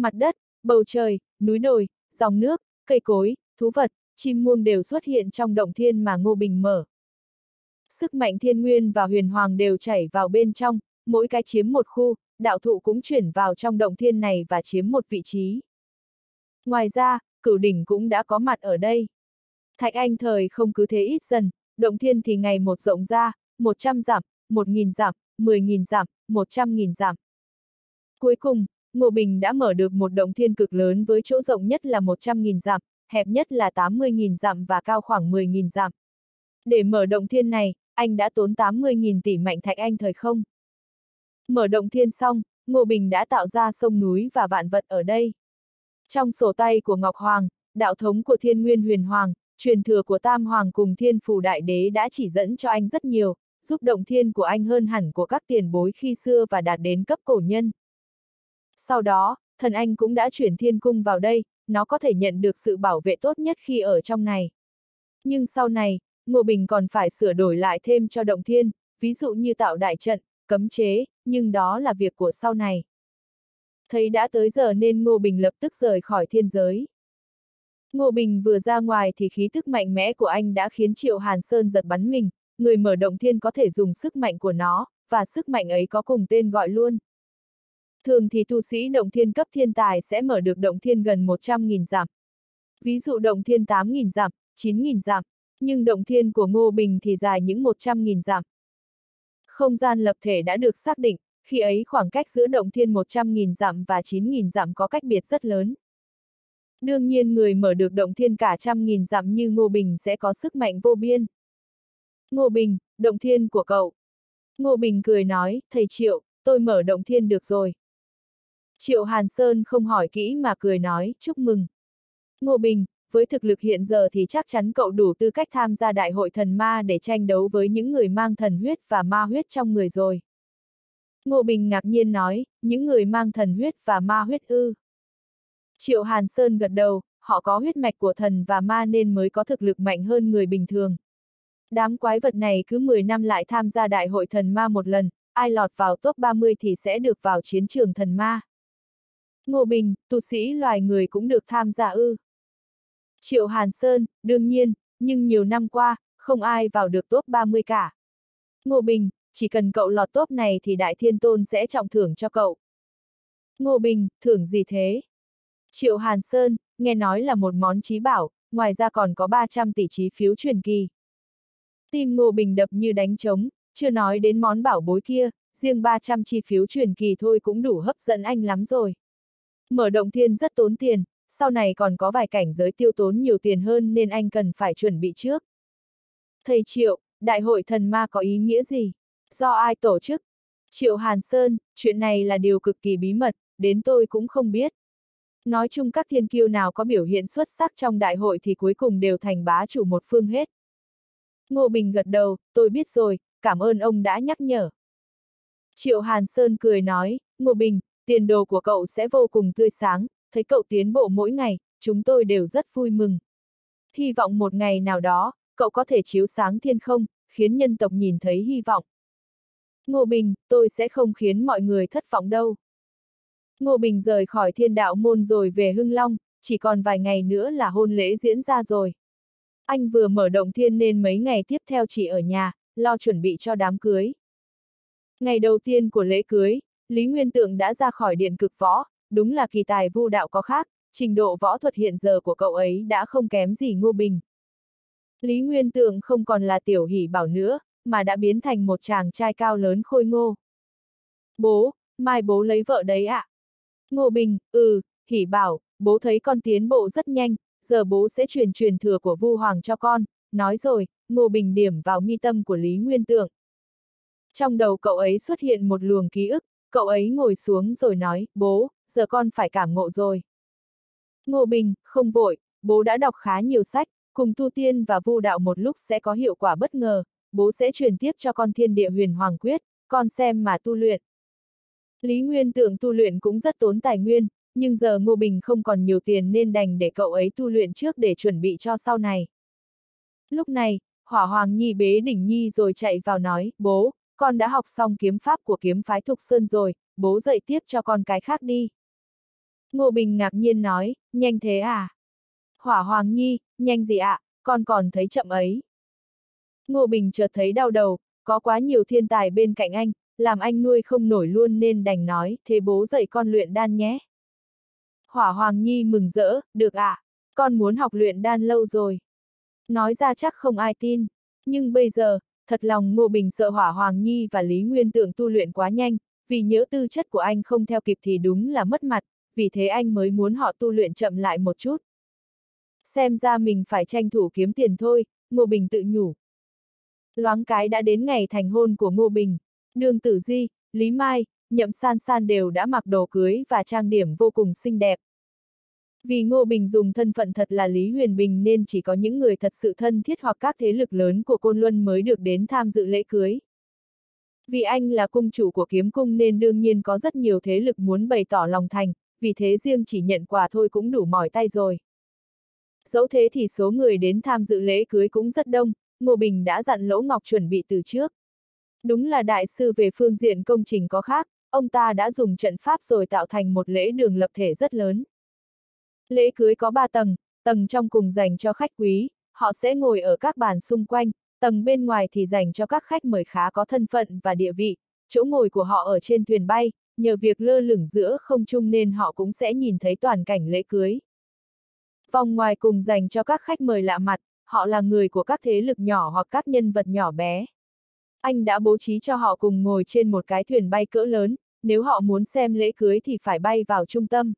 Mặt đất, bầu trời, núi đồi, dòng nước, cây cối, thú vật, chim muông đều xuất hiện trong động thiên mà Ngô Bình mở. Sức mạnh thiên nguyên và huyền hoàng đều chảy vào bên trong, mỗi cái chiếm một khu, đạo thụ cũng chuyển vào trong động thiên này và chiếm một vị trí. Ngoài ra, cửu đỉnh cũng đã có mặt ở đây. Thạch Anh thời không cứ thế ít dần, động thiên thì ngày một rộng ra, 100 giảm, 1.000 giảm, 10.000 giảm, 100.000 giảm. Cuối cùng, Ngô Bình đã mở được một động thiên cực lớn với chỗ rộng nhất là 100.000 dặm, hẹp nhất là 80.000 dặm và cao khoảng 10.000 dặm. Để mở động thiên này, anh đã tốn 80.000 tỷ mạnh thạch anh thời không. Mở động thiên xong, Ngô Bình đã tạo ra sông núi và vạn vật ở đây. Trong sổ tay của Ngọc Hoàng, đạo thống của Thiên Nguyên Huyền Hoàng, truyền thừa của Tam Hoàng cùng Thiên Phù Đại Đế đã chỉ dẫn cho anh rất nhiều, giúp động thiên của anh hơn hẳn của các tiền bối khi xưa và đạt đến cấp cổ nhân. Sau đó, thần anh cũng đã chuyển thiên cung vào đây, nó có thể nhận được sự bảo vệ tốt nhất khi ở trong này. Nhưng sau này, Ngô Bình còn phải sửa đổi lại thêm cho động thiên, ví dụ như tạo đại trận, cấm chế, nhưng đó là việc của sau này. Thấy đã tới giờ nên Ngô Bình lập tức rời khỏi thiên giới. Ngô Bình vừa ra ngoài thì khí tức mạnh mẽ của anh đã khiến Triệu Hàn Sơn giật bắn mình, người mở động thiên có thể dùng sức mạnh của nó, và sức mạnh ấy có cùng tên gọi luôn. Thường thì tu sĩ động thiên cấp thiên tài sẽ mở được động thiên gần 100.000 giảm. Ví dụ động thiên 8.000 giảm, 9.000 giảm, nhưng động thiên của Ngô Bình thì dài những 100.000 giảm. Không gian lập thể đã được xác định, khi ấy khoảng cách giữa động thiên 100.000 giảm và 9.000 giảm có cách biệt rất lớn. Đương nhiên người mở được động thiên cả trăm nghìn dặm như Ngô Bình sẽ có sức mạnh vô biên. Ngô Bình, động thiên của cậu. Ngô Bình cười nói, thầy Triệu, tôi mở động thiên được rồi. Triệu Hàn Sơn không hỏi kỹ mà cười nói, chúc mừng. Ngô Bình, với thực lực hiện giờ thì chắc chắn cậu đủ tư cách tham gia đại hội thần ma để tranh đấu với những người mang thần huyết và ma huyết trong người rồi. Ngô Bình ngạc nhiên nói, những người mang thần huyết và ma huyết ư. Triệu Hàn Sơn gật đầu, họ có huyết mạch của thần và ma nên mới có thực lực mạnh hơn người bình thường. Đám quái vật này cứ 10 năm lại tham gia đại hội thần ma một lần, ai lọt vào top 30 thì sẽ được vào chiến trường thần ma. Ngô Bình, tu sĩ loài người cũng được tham gia ư. Triệu Hàn Sơn, đương nhiên, nhưng nhiều năm qua, không ai vào được top 30 cả. Ngô Bình, chỉ cần cậu lọt top này thì Đại Thiên Tôn sẽ trọng thưởng cho cậu. Ngô Bình, thưởng gì thế? Triệu Hàn Sơn, nghe nói là một món trí bảo, ngoài ra còn có 300 tỷ trí phiếu truyền kỳ. Tim Ngô Bình đập như đánh trống, chưa nói đến món bảo bối kia, riêng 300 chi phiếu truyền kỳ thôi cũng đủ hấp dẫn anh lắm rồi. Mở động thiên rất tốn tiền, sau này còn có vài cảnh giới tiêu tốn nhiều tiền hơn nên anh cần phải chuẩn bị trước. Thầy Triệu, Đại hội thần ma có ý nghĩa gì? Do ai tổ chức? Triệu Hàn Sơn, chuyện này là điều cực kỳ bí mật, đến tôi cũng không biết. Nói chung các thiên kiêu nào có biểu hiện xuất sắc trong đại hội thì cuối cùng đều thành bá chủ một phương hết. Ngô Bình gật đầu, tôi biết rồi, cảm ơn ông đã nhắc nhở. Triệu Hàn Sơn cười nói, Ngô Bình, tiền đồ của cậu sẽ vô cùng tươi sáng, thấy cậu tiến bộ mỗi ngày, chúng tôi đều rất vui mừng. Hy vọng một ngày nào đó, cậu có thể chiếu sáng thiên không, khiến nhân tộc nhìn thấy hy vọng. Ngô Bình, tôi sẽ không khiến mọi người thất vọng đâu. Ngô Bình rời khỏi thiên đạo môn rồi về Hưng Long, chỉ còn vài ngày nữa là hôn lễ diễn ra rồi. Anh vừa mở động thiên nên mấy ngày tiếp theo chỉ ở nhà, lo chuẩn bị cho đám cưới. Ngày đầu tiên của lễ cưới, Lý Nguyên Tượng đã ra khỏi điện cực võ, đúng là kỳ tài vu đạo có khác, trình độ võ thuật hiện giờ của cậu ấy đã không kém gì Ngô Bình. Lý Nguyên Tượng không còn là tiểu hỷ bảo nữa, mà đã biến thành một chàng trai cao lớn khôi ngô. Bố, mai bố lấy vợ đấy ạ. À? Ngô Bình, ừ, hỉ bảo, bố thấy con tiến bộ rất nhanh, giờ bố sẽ truyền truyền thừa của Vu Hoàng cho con, nói rồi, Ngô Bình điểm vào mi tâm của Lý Nguyên Tượng. Trong đầu cậu ấy xuất hiện một luồng ký ức, cậu ấy ngồi xuống rồi nói, bố, giờ con phải cảm ngộ rồi. Ngô Bình, không vội, bố đã đọc khá nhiều sách, cùng tu tiên và vu đạo một lúc sẽ có hiệu quả bất ngờ, bố sẽ truyền tiếp cho con thiên địa huyền hoàng quyết, con xem mà tu luyện. Lý Nguyên Tượng tu luyện cũng rất tốn tài nguyên, nhưng giờ Ngô Bình không còn nhiều tiền nên đành để cậu ấy tu luyện trước để chuẩn bị cho sau này. Lúc này, Hỏa Hoàng Nhi bế đỉnh Nhi rồi chạy vào nói, bố, con đã học xong kiếm pháp của kiếm phái Thục Sơn rồi, bố dạy tiếp cho con cái khác đi. Ngô Bình ngạc nhiên nói, nhanh thế à? Hỏa Hoàng Nhi, nhanh gì ạ, à? con còn thấy chậm ấy. Ngô Bình chợt thấy đau đầu, có quá nhiều thiên tài bên cạnh anh, làm anh nuôi không nổi luôn nên đành nói, thế bố dạy con luyện đan nhé. Hỏa Hoàng Nhi mừng rỡ, được ạ, à? con muốn học luyện đan lâu rồi. Nói ra chắc không ai tin, nhưng bây giờ, thật lòng Ngô Bình sợ Hỏa Hoàng Nhi và Lý Nguyên Tượng tu luyện quá nhanh, vì nhớ tư chất của anh không theo kịp thì đúng là mất mặt, vì thế anh mới muốn họ tu luyện chậm lại một chút. Xem ra mình phải tranh thủ kiếm tiền thôi, Ngô Bình tự nhủ. Loáng cái đã đến ngày thành hôn của Ngô Bình, Đường Tử Di, Lý Mai, Nhậm San San đều đã mặc đồ cưới và trang điểm vô cùng xinh đẹp. Vì Ngô Bình dùng thân phận thật là Lý Huyền Bình nên chỉ có những người thật sự thân thiết hoặc các thế lực lớn của Côn Luân mới được đến tham dự lễ cưới. Vì anh là cung chủ của kiếm cung nên đương nhiên có rất nhiều thế lực muốn bày tỏ lòng thành, vì thế riêng chỉ nhận quà thôi cũng đủ mỏi tay rồi. Dẫu thế thì số người đến tham dự lễ cưới cũng rất đông, Ngô Bình đã dặn Lỗ Ngọc chuẩn bị từ trước. Đúng là đại sư về phương diện công trình có khác, ông ta đã dùng trận pháp rồi tạo thành một lễ đường lập thể rất lớn. Lễ cưới có ba tầng, tầng trong cùng dành cho khách quý, họ sẽ ngồi ở các bàn xung quanh, tầng bên ngoài thì dành cho các khách mời khá có thân phận và địa vị, chỗ ngồi của họ ở trên thuyền bay, nhờ việc lơ lửng giữa không trung nên họ cũng sẽ nhìn thấy toàn cảnh lễ cưới. Vòng ngoài cùng dành cho các khách mời lạ mặt, họ là người của các thế lực nhỏ hoặc các nhân vật nhỏ bé. Anh đã bố trí cho họ cùng ngồi trên một cái thuyền bay cỡ lớn, nếu họ muốn xem lễ cưới thì phải bay vào trung tâm.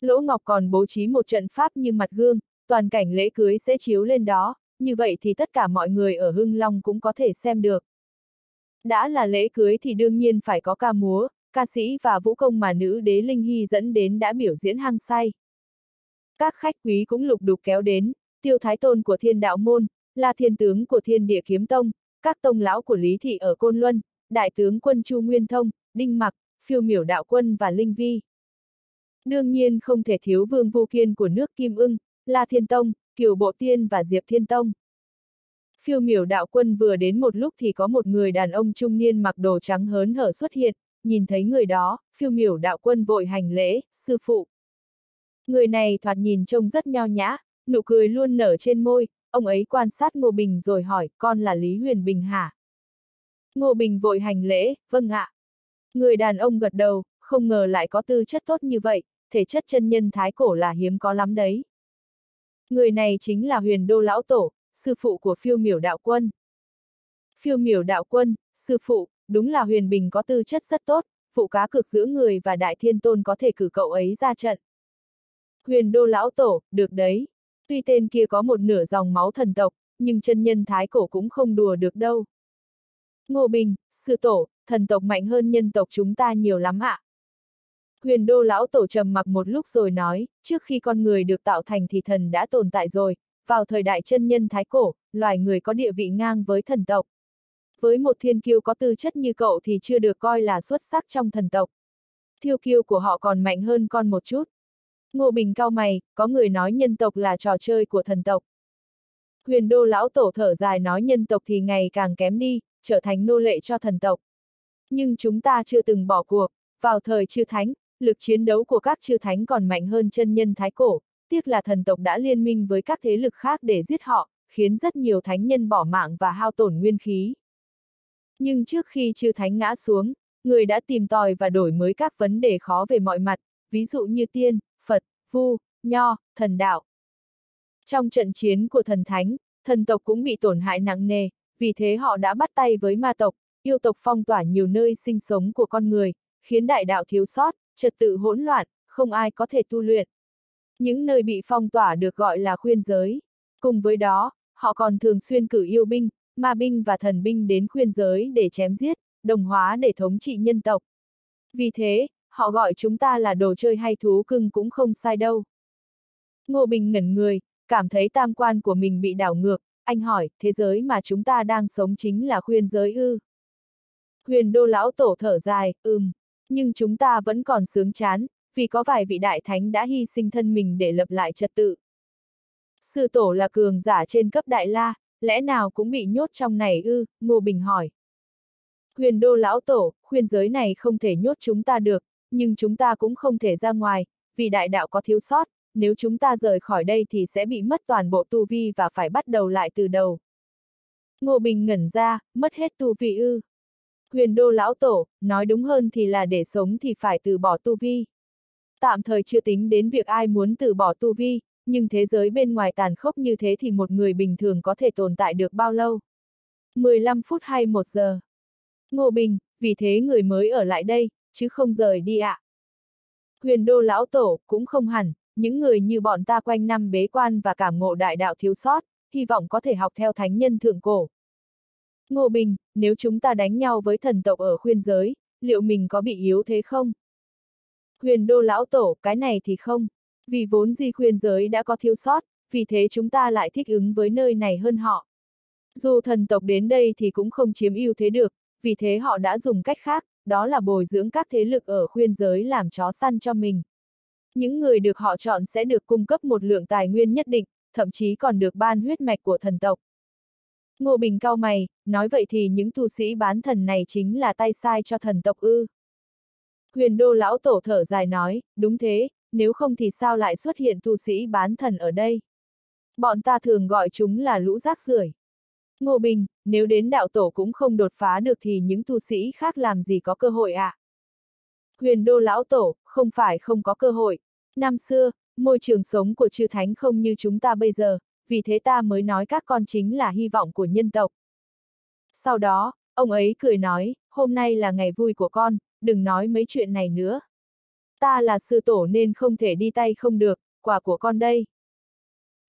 Lỗ Ngọc còn bố trí một trận pháp như mặt gương, toàn cảnh lễ cưới sẽ chiếu lên đó, như vậy thì tất cả mọi người ở Hưng Long cũng có thể xem được. Đã là lễ cưới thì đương nhiên phải có ca múa, ca sĩ và vũ công mà nữ đế Linh Hy dẫn đến đã biểu diễn hăng say. Các khách quý cũng lục đục kéo đến, tiêu thái tôn của thiên đạo môn, là thiên tướng của thiên địa kiếm tông, các tông lão của Lý Thị ở Côn Luân, đại tướng quân Chu Nguyên Thông, Đinh Mặc, phiêu miểu đạo quân và Linh Vi. Đương nhiên không thể thiếu vương vô kiên của nước Kim ưng, La Thiên Tông, Kiều Bộ Tiên và Diệp Thiên Tông. Phiêu miểu đạo quân vừa đến một lúc thì có một người đàn ông trung niên mặc đồ trắng hớn hở xuất hiện, nhìn thấy người đó, phiêu miểu đạo quân vội hành lễ, sư phụ. Người này thoạt nhìn trông rất nho nhã, nụ cười luôn nở trên môi, ông ấy quan sát Ngô Bình rồi hỏi, con là Lý Huyền Bình hả? Ngô Bình vội hành lễ, vâng ạ. Người đàn ông gật đầu, không ngờ lại có tư chất tốt như vậy, thể chất chân nhân thái cổ là hiếm có lắm đấy. Người này chính là huyền đô lão tổ, sư phụ của phiêu miểu đạo quân. Phiêu miểu đạo quân, sư phụ, đúng là huyền bình có tư chất rất tốt, phụ cá cực giữa người và đại thiên tôn có thể cử cậu ấy ra trận. Huyền đô lão tổ, được đấy. Tuy tên kia có một nửa dòng máu thần tộc, nhưng chân nhân thái cổ cũng không đùa được đâu. Ngô Bình, sư tổ, thần tộc mạnh hơn nhân tộc chúng ta nhiều lắm ạ. Huyền đô lão tổ trầm mặc một lúc rồi nói, trước khi con người được tạo thành thì thần đã tồn tại rồi, vào thời đại chân nhân thái cổ, loài người có địa vị ngang với thần tộc. Với một thiên kiêu có tư chất như cậu thì chưa được coi là xuất sắc trong thần tộc. Thiêu kiêu của họ còn mạnh hơn con một chút. Ngô Bình cao mày, có người nói nhân tộc là trò chơi của thần tộc. Huyền đô lão tổ thở dài nói nhân tộc thì ngày càng kém đi, trở thành nô lệ cho thần tộc. Nhưng chúng ta chưa từng bỏ cuộc, vào thời chư thánh, lực chiến đấu của các chư thánh còn mạnh hơn chân nhân thái cổ, tiếc là thần tộc đã liên minh với các thế lực khác để giết họ, khiến rất nhiều thánh nhân bỏ mạng và hao tổn nguyên khí. Nhưng trước khi chư thánh ngã xuống, người đã tìm tòi và đổi mới các vấn đề khó về mọi mặt, ví dụ như tiên, Phật, Vu, Nho, thần đạo. Trong trận chiến của thần thánh, thần tộc cũng bị tổn hại nặng nề, vì thế họ đã bắt tay với ma tộc, yêu tộc phong tỏa nhiều nơi sinh sống của con người, khiến đại đạo thiếu sót, trật tự hỗn loạn, không ai có thể tu luyện. Những nơi bị phong tỏa được gọi là khuyên giới. Cùng với đó, họ còn thường xuyên cử yêu binh, ma binh và thần binh đến khuyên giới để chém giết, đồng hóa để thống trị nhân tộc. Vì thế, họ gọi chúng ta là đồ chơi hay thú cưng cũng không sai đâu. Ngô Bình ngẩn người, cảm thấy tam quan của mình bị đảo ngược, anh hỏi, thế giới mà chúng ta đang sống chính là khuyên giới ư. Huyền đô lão tổ thở dài, ừm, nhưng chúng ta vẫn còn sướng chán, vì có vài vị đại thánh đã hy sinh thân mình để lập lại trật tự. Sư tổ là cường giả trên cấp đại la, lẽ nào cũng bị nhốt trong này ư, Ngô Bình hỏi. Huyền đô lão tổ, khuyên giới này không thể nhốt chúng ta được, nhưng chúng ta cũng không thể ra ngoài, vì đại đạo có thiếu sót, nếu chúng ta rời khỏi đây thì sẽ bị mất toàn bộ tu vi và phải bắt đầu lại từ đầu. Ngô Bình ngẩn ra, mất hết tu vi ư. Huyền đô lão tổ, nói đúng hơn thì là để sống thì phải từ bỏ tu vi. Tạm thời chưa tính đến việc ai muốn từ bỏ tu vi, nhưng thế giới bên ngoài tàn khốc như thế thì một người bình thường có thể tồn tại được bao lâu? 15 phút hay 1 giờ? Ngô Bình, vì thế người mới ở lại đây, chứ không rời đi ạ. À. Huyền đô lão tổ, cũng không hẳn, những người như bọn ta quanh năm bế quan và cảm ngộ đại đạo thiếu sót, hy vọng có thể học theo thánh nhân thượng cổ. Ngô Bình, nếu chúng ta đánh nhau với thần tộc ở khuyên giới, liệu mình có bị yếu thế không? Huyền đô lão tổ, cái này thì không. Vì vốn di khuyên giới đã có thiếu sót, vì thế chúng ta lại thích ứng với nơi này hơn họ. Dù thần tộc đến đây thì cũng không chiếm ưu thế được, vì thế họ đã dùng cách khác, đó là bồi dưỡng các thế lực ở khuyên giới làm chó săn cho mình. Những người được họ chọn sẽ được cung cấp một lượng tài nguyên nhất định, thậm chí còn được ban huyết mạch của thần tộc. Ngô Bình cao mày, nói vậy thì những tu sĩ bán thần này chính là tay sai cho thần tộc ư. Huyền đô lão tổ thở dài nói, đúng thế, nếu không thì sao lại xuất hiện tu sĩ bán thần ở đây? Bọn ta thường gọi chúng là lũ rác rưởi. Ngô Bình, nếu đến đạo tổ cũng không đột phá được thì những tu sĩ khác làm gì có cơ hội ạ? À? Huyền đô lão tổ, không phải không có cơ hội. Năm xưa, môi trường sống của chư thánh không như chúng ta bây giờ, vì thế ta mới nói các con chính là hy vọng của nhân tộc. Sau đó, ông ấy cười nói, hôm nay là ngày vui của con, đừng nói mấy chuyện này nữa. Ta là sư tổ nên không thể đi tay không được, quà của con đây.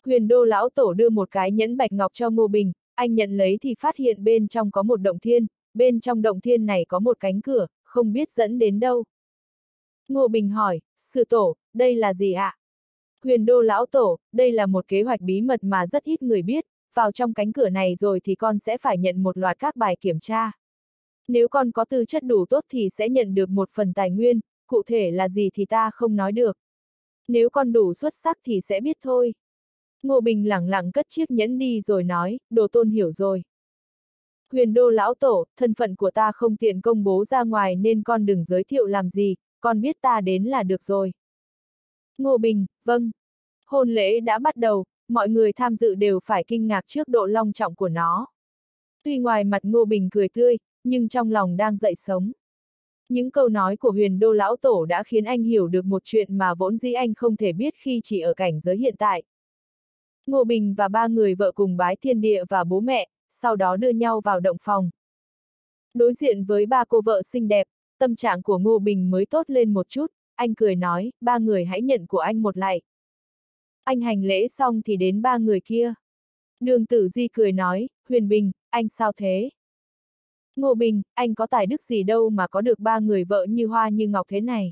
Huyền đô lão tổ đưa một cái nhẫn bạch ngọc cho Ngô Bình, anh nhận lấy thì phát hiện bên trong có một động thiên, bên trong động thiên này có một cánh cửa, không biết dẫn đến đâu. Ngô Bình hỏi, sư tổ, đây là gì ạ? À? Huyền đô lão tổ, đây là một kế hoạch bí mật mà rất ít người biết, vào trong cánh cửa này rồi thì con sẽ phải nhận một loạt các bài kiểm tra. Nếu con có tư chất đủ tốt thì sẽ nhận được một phần tài nguyên, cụ thể là gì thì ta không nói được. Nếu con đủ xuất sắc thì sẽ biết thôi. Ngô Bình lẳng lặng cất chiếc nhẫn đi rồi nói, đồ tôn hiểu rồi. Huyền đô lão tổ, thân phận của ta không tiện công bố ra ngoài nên con đừng giới thiệu làm gì, con biết ta đến là được rồi. Ngô Bình, vâng. Hôn lễ đã bắt đầu, mọi người tham dự đều phải kinh ngạc trước độ long trọng của nó. Tuy ngoài mặt Ngô Bình cười tươi, nhưng trong lòng đang dậy sống. Những câu nói của huyền đô lão tổ đã khiến anh hiểu được một chuyện mà vốn dĩ anh không thể biết khi chỉ ở cảnh giới hiện tại. Ngô Bình và ba người vợ cùng bái thiên địa và bố mẹ, sau đó đưa nhau vào động phòng. Đối diện với ba cô vợ xinh đẹp, tâm trạng của Ngô Bình mới tốt lên một chút, anh cười nói, ba người hãy nhận của anh một lại. Anh hành lễ xong thì đến ba người kia. Đường tử di cười nói, Huyền Bình, anh sao thế? Ngô Bình, anh có tài đức gì đâu mà có được ba người vợ như hoa như ngọc thế này.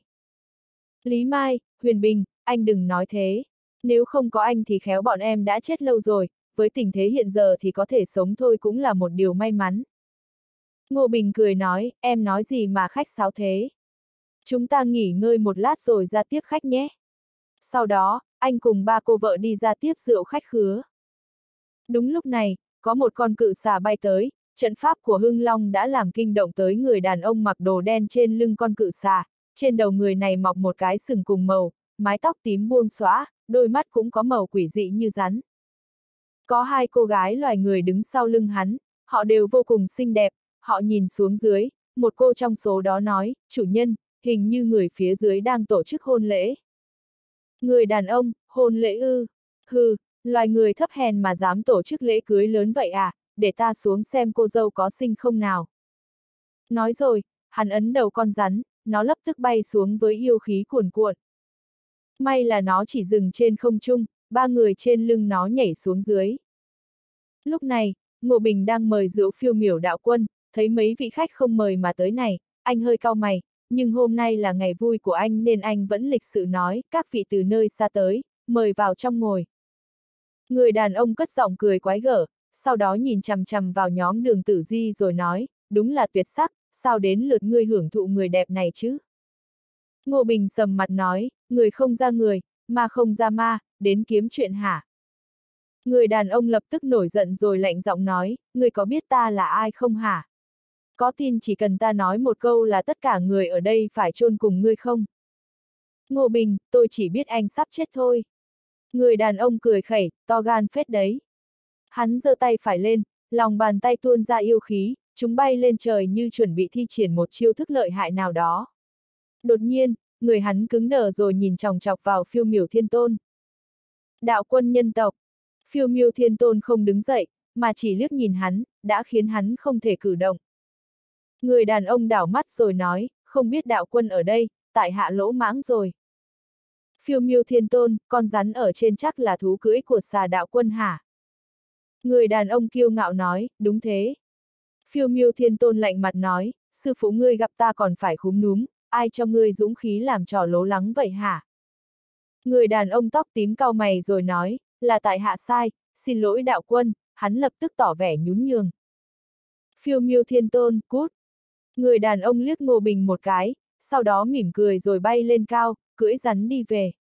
Lý Mai, Huyền Bình, anh đừng nói thế. Nếu không có anh thì khéo bọn em đã chết lâu rồi, với tình thế hiện giờ thì có thể sống thôi cũng là một điều may mắn. Ngô Bình cười nói, em nói gì mà khách sáo thế? Chúng ta nghỉ ngơi một lát rồi ra tiếp khách nhé. Sau đó, anh cùng ba cô vợ đi ra tiếp rượu khách khứa. Đúng lúc này, có một con cự xà bay tới, trận pháp của Hưng Long đã làm kinh động tới người đàn ông mặc đồ đen trên lưng con cự xà, trên đầu người này mọc một cái sừng cùng màu, mái tóc tím buông xóa, đôi mắt cũng có màu quỷ dị như rắn. Có hai cô gái loài người đứng sau lưng hắn, họ đều vô cùng xinh đẹp, họ nhìn xuống dưới, một cô trong số đó nói, chủ nhân, hình như người phía dưới đang tổ chức hôn lễ. Người đàn ông, hôn lễ ư, hừ, loài người thấp hèn mà dám tổ chức lễ cưới lớn vậy à, để ta xuống xem cô dâu có sinh không nào. Nói rồi, hắn ấn đầu con rắn, nó lập tức bay xuống với yêu khí cuồn cuộn. May là nó chỉ dừng trên không trung, ba người trên lưng nó nhảy xuống dưới. Lúc này, Ngô Bình đang mời rượu phiêu miểu đạo quân, thấy mấy vị khách không mời mà tới này, anh hơi cau mày, nhưng hôm nay là ngày vui của anh nên anh vẫn lịch sự nói, các vị từ nơi xa tới, mời vào trong ngồi. Người đàn ông cất giọng cười quái gở, sau đó nhìn chằm chằm vào nhóm đường tử di rồi nói, đúng là tuyệt sắc, sao đến lượt ngươi hưởng thụ người đẹp này chứ? Ngô Bình sầm mặt nói, người không ra người, ma không ra ma, đến kiếm chuyện hả? Người đàn ông lập tức nổi giận rồi lạnh giọng nói, người có biết ta là ai không hả? Có tin chỉ cần ta nói một câu là tất cả người ở đây phải chôn cùng ngươi không? Ngô Bình, tôi chỉ biết anh sắp chết thôi. Người đàn ông cười khẩy, to gan phết đấy. Hắn giơ tay phải lên, lòng bàn tay tuôn ra yêu khí, chúng bay lên trời như chuẩn bị thi triển một chiêu thức lợi hại nào đó. Đột nhiên, người hắn cứng đờ rồi nhìn chòng chọc vào phiêu miểu thiên tôn. Đạo quân nhân tộc. Phiêu miêu thiên tôn không đứng dậy, mà chỉ liếc nhìn hắn, đã khiến hắn không thể cử động. Người đàn ông đảo mắt rồi nói, không biết đạo quân ở đây, tại hạ lỗ mãng rồi. Phiêu miêu thiên tôn, con rắn ở trên chắc là thú cưỡi của xà đạo quân hả? Người đàn ông kiêu ngạo nói, đúng thế. Phiêu miêu thiên tôn lạnh mặt nói, sư phụ ngươi gặp ta còn phải khúm núm, ai cho ngươi dũng khí làm trò lố lắng vậy hả? Người đàn ông tóc tím cau mày rồi nói, là tại hạ sai, xin lỗi đạo quân, hắn lập tức tỏ vẻ nhún nhường. Phiêu miêu thiên tôn, cút. Người đàn ông liếc Ngô Bình một cái, sau đó mỉm cười rồi bay lên cao, cưỡi rắn đi về.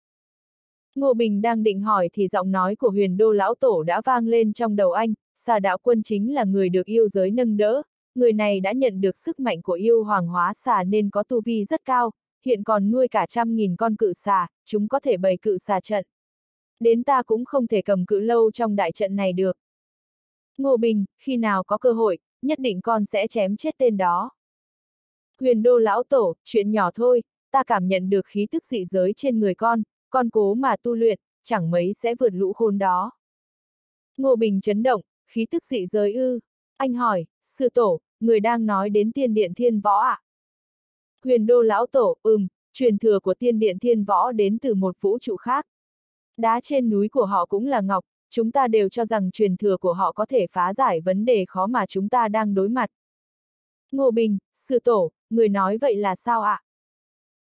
Ngô Bình đang định hỏi thì giọng nói của huyền đô lão tổ đã vang lên trong đầu anh, xà đạo quân chính là người được yêu giới nâng đỡ, người này đã nhận được sức mạnh của yêu hoàng hóa xà nên có tu vi rất cao, hiện còn nuôi cả trăm nghìn con cự xà, chúng có thể bày cự xà trận. Đến ta cũng không thể cầm cự lâu trong đại trận này được. Ngô Bình, khi nào có cơ hội, nhất định con sẽ chém chết tên đó. Huyền đô lão tổ, chuyện nhỏ thôi, ta cảm nhận được khí tức dị giới trên người con, con cố mà tu luyện, chẳng mấy sẽ vượt lũ khôn đó. Ngô Bình chấn động, khí tức dị giới ư. Anh hỏi, sư tổ, người đang nói đến tiên điện thiên võ ạ? À? Huyền đô lão tổ, ừm, truyền thừa của tiên điện thiên võ đến từ một vũ trụ khác. Đá trên núi của họ cũng là ngọc, chúng ta đều cho rằng truyền thừa của họ có thể phá giải vấn đề khó mà chúng ta đang đối mặt. Ngô Bình, sư tổ, người nói vậy là sao ạ? À?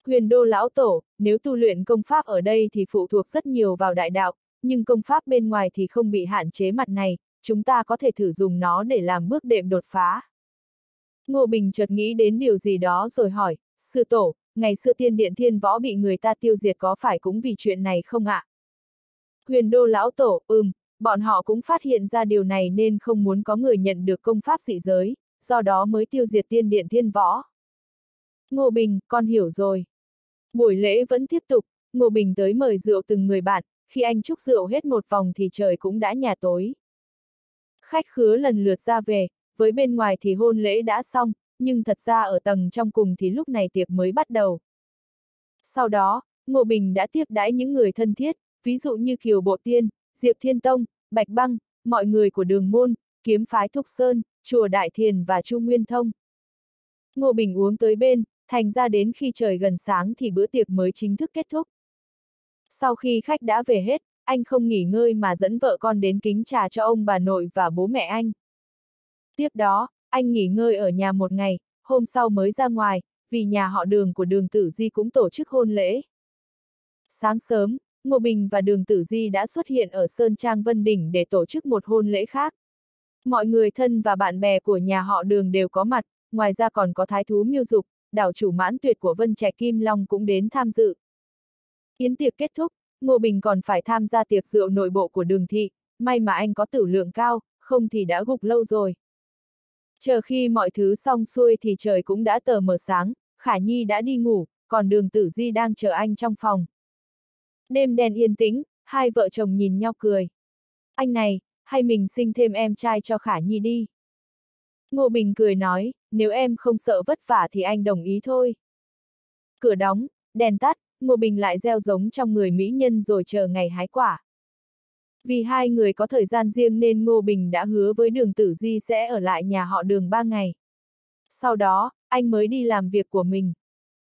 Huyền đô lão tổ, nếu tu luyện công pháp ở đây thì phụ thuộc rất nhiều vào đại đạo, nhưng công pháp bên ngoài thì không bị hạn chế mặt này, chúng ta có thể thử dùng nó để làm bước đệm đột phá. Ngô Bình chợt nghĩ đến điều gì đó rồi hỏi, sư tổ, ngày xưa tiên điện thiên võ bị người ta tiêu diệt có phải cũng vì chuyện này không ạ? À? Huyền đô lão tổ, ừm, bọn họ cũng phát hiện ra điều này nên không muốn có người nhận được công pháp dị giới, do đó mới tiêu diệt tiên điện thiên võ. Ngô Bình, con hiểu rồi. Buổi lễ vẫn tiếp tục, Ngô Bình tới mời rượu từng người bạn, khi anh chúc rượu hết một vòng thì trời cũng đã nhà tối. Khách khứa lần lượt ra về, với bên ngoài thì hôn lễ đã xong, nhưng thật ra ở tầng trong cùng thì lúc này tiệc mới bắt đầu. Sau đó, Ngô Bình đã tiếp đãi những người thân thiết, ví dụ như Kiều Bộ Tiên, Diệp Thiên Tông, Bạch Băng, mọi người của đường môn, kiếm phái Thục Sơn, chùa Đại Thiền và Chu Nguyên Thông. Ngô Bình uống tới bên, thành ra đến khi trời gần sáng thì bữa tiệc mới chính thức kết thúc. Sau khi khách đã về hết, anh không nghỉ ngơi mà dẫn vợ con đến kính trà cho ông bà nội và bố mẹ anh. Tiếp đó, anh nghỉ ngơi ở nhà một ngày, hôm sau mới ra ngoài, vì nhà họ đường của đường tử di cũng tổ chức hôn lễ. Sáng sớm, Ngô Bình và đường tử di đã xuất hiện ở Sơn Trang Vân Đỉnh để tổ chức một hôn lễ khác. Mọi người thân và bạn bè của nhà họ đường đều có mặt, ngoài ra còn có thái thú miêu dục, đảo chủ mãn tuyệt của Vân Trẻ Kim Long cũng đến tham dự. Yến tiệc kết thúc, Ngô Bình còn phải tham gia tiệc rượu nội bộ của đường thị, may mà anh có tử lượng cao, không thì đã gục lâu rồi. Chờ khi mọi thứ xong xuôi thì trời cũng đã tờ mờ sáng, Khả Nhi đã đi ngủ, còn đường tử di đang chờ anh trong phòng. Đêm đèn yên tĩnh, hai vợ chồng nhìn nhau cười. Anh này, hay mình sinh thêm em trai cho Khả Nhi đi. Ngô Bình cười nói, nếu em không sợ vất vả thì anh đồng ý thôi. Cửa đóng, đèn tắt, Ngô Bình lại gieo giống trong người mỹ nhân rồi chờ ngày hái quả. Vì hai người có thời gian riêng nên Ngô Bình đã hứa với đường tử di sẽ ở lại nhà họ đường ba ngày. Sau đó, anh mới đi làm việc của mình.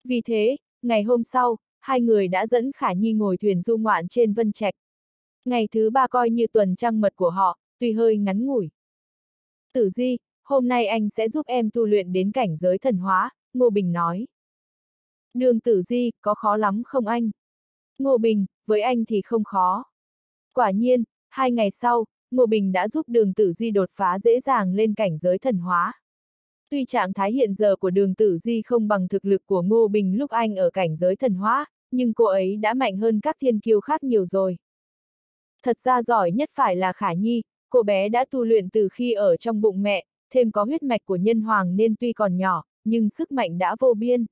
Vì thế, ngày hôm sau, hai người đã dẫn Khả Nhi ngồi thuyền du ngoạn trên Vân Trạch. Ngày thứ ba coi như tuần trăng mật của họ, tuy hơi ngắn ngủi. Tử di, hôm nay anh sẽ giúp em tu luyện đến cảnh giới thần hóa, Ngô Bình nói. Đường tử di, có khó lắm không anh? Ngô Bình, với anh thì không khó. Quả nhiên, hai ngày sau, Ngô Bình đã giúp đường tử di đột phá dễ dàng lên cảnh giới thần hóa. Tuy trạng thái hiện giờ của đường tử di không bằng thực lực của Ngô Bình lúc anh ở cảnh giới thần hóa, nhưng cô ấy đã mạnh hơn các thiên kiêu khác nhiều rồi. Thật ra giỏi nhất phải là Khả Nhi, cô bé đã tu luyện từ khi ở trong bụng mẹ, thêm có huyết mạch của nhân hoàng nên tuy còn nhỏ, nhưng sức mạnh đã vô biên.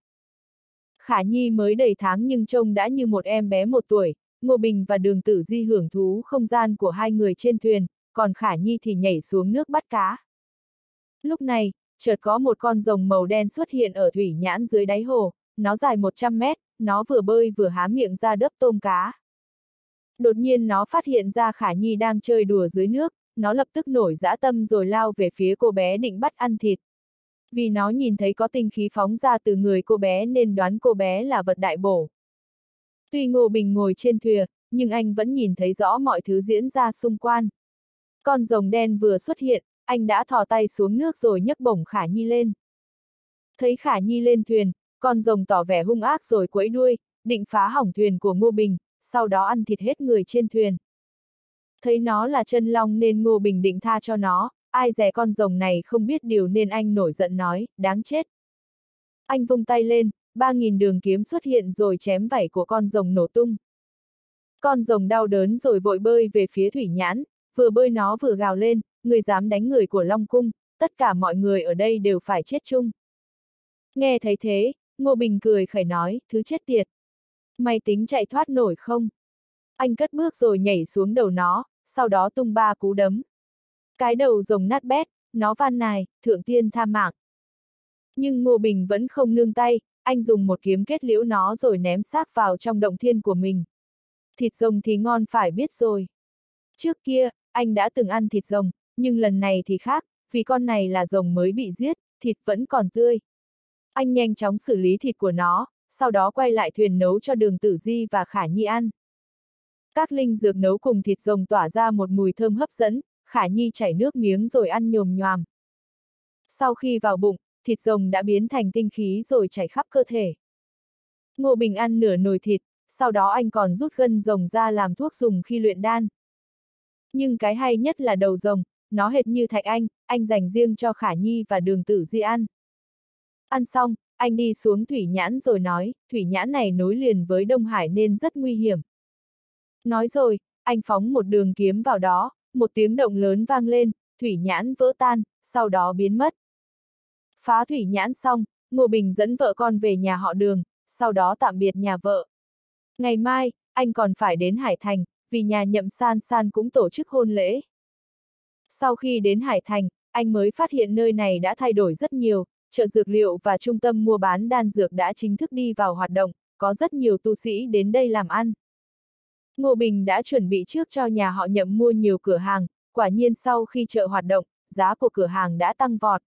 Khả Nhi mới đầy tháng nhưng trông đã như một em bé một tuổi, Ngô Bình và Đường Tử Di hưởng thú không gian của hai người trên thuyền, còn Khả Nhi thì nhảy xuống nước bắt cá. Lúc này, chợt có một con rồng màu đen xuất hiện ở thủy nhãn dưới đáy hồ, nó dài 100 mét, nó vừa bơi vừa há miệng ra đớp tôm cá. Đột nhiên nó phát hiện ra Khả Nhi đang chơi đùa dưới nước, nó lập tức nổi dã tâm rồi lao về phía cô bé định bắt ăn thịt. Vì nó nhìn thấy có tinh khí phóng ra từ người cô bé nên đoán cô bé là vật đại bổ. Tuy Ngô Bình ngồi trên thuyền, nhưng anh vẫn nhìn thấy rõ mọi thứ diễn ra xung quanh. Con rồng đen vừa xuất hiện, anh đã thò tay xuống nước rồi nhấc bổng Khả Nhi lên. Thấy Khả Nhi lên thuyền, con rồng tỏ vẻ hung ác rồi quẫy đuôi, định phá hỏng thuyền của Ngô Bình, sau đó ăn thịt hết người trên thuyền. Thấy nó là chân long nên Ngô Bình định tha cho nó, ai dè con rồng này không biết điều nên anh nổi giận nói, đáng chết. Anh vung tay lên, ba nghìn đường kiếm xuất hiện rồi chém vảy của con rồng nổ tung. Con rồng đau đớn rồi vội bơi về phía thủy nhãn, vừa bơi nó vừa gào lên, người dám đánh người của Long Cung, tất cả mọi người ở đây đều phải chết chung. Nghe thấy thế, Ngô Bình cười khẩy nói, thứ chết tiệt. Mày tính chạy thoát nổi không? Anh cất bước rồi nhảy xuống đầu nó, sau đó tung ba cú đấm. Cái đầu rồng nát bét, nó van nài, thượng tiên tha mạng. Nhưng Ngô Bình vẫn không nương tay, anh dùng một kiếm kết liễu nó rồi ném xác vào trong động thiên của mình. Thịt rồng thì ngon phải biết rồi. Trước kia, anh đã từng ăn thịt rồng, nhưng lần này thì khác, vì con này là rồng mới bị giết, thịt vẫn còn tươi. Anh nhanh chóng xử lý thịt của nó, sau đó quay lại thuyền nấu cho đường tử di và khả nhi ăn. Các linh dược nấu cùng thịt rồng tỏa ra một mùi thơm hấp dẫn, khả nhi chảy nước miếng rồi ăn nhồm nhòm. Sau khi vào bụng, thịt rồng đã biến thành tinh khí rồi chảy khắp cơ thể. Ngô Bình ăn nửa nồi thịt, sau đó anh còn rút gân rồng ra làm thuốc dùng khi luyện đan. Nhưng cái hay nhất là đầu rồng, nó hệt như thạch anh, anh dành riêng cho Khả Nhi và đường tử di ăn. Ăn xong, anh đi xuống thủy nhãn rồi nói, thủy nhãn này nối liền với Đông Hải nên rất nguy hiểm. Nói rồi, anh phóng một đường kiếm vào đó, một tiếng động lớn vang lên, thủy nhãn vỡ tan, sau đó biến mất. Phá thủy nhãn xong, Ngô Bình dẫn vợ con về nhà họ đường, sau đó tạm biệt nhà vợ. Ngày mai, anh còn phải đến Hải Thành, vì nhà nhậm san san cũng tổ chức hôn lễ. Sau khi đến Hải Thành, anh mới phát hiện nơi này đã thay đổi rất nhiều, chợ dược liệu và trung tâm mua bán đan dược đã chính thức đi vào hoạt động, có rất nhiều tu sĩ đến đây làm ăn. Ngô Bình đã chuẩn bị trước cho nhà họ nhậm mua nhiều cửa hàng, quả nhiên sau khi chợ hoạt động, giá của cửa hàng đã tăng vọt.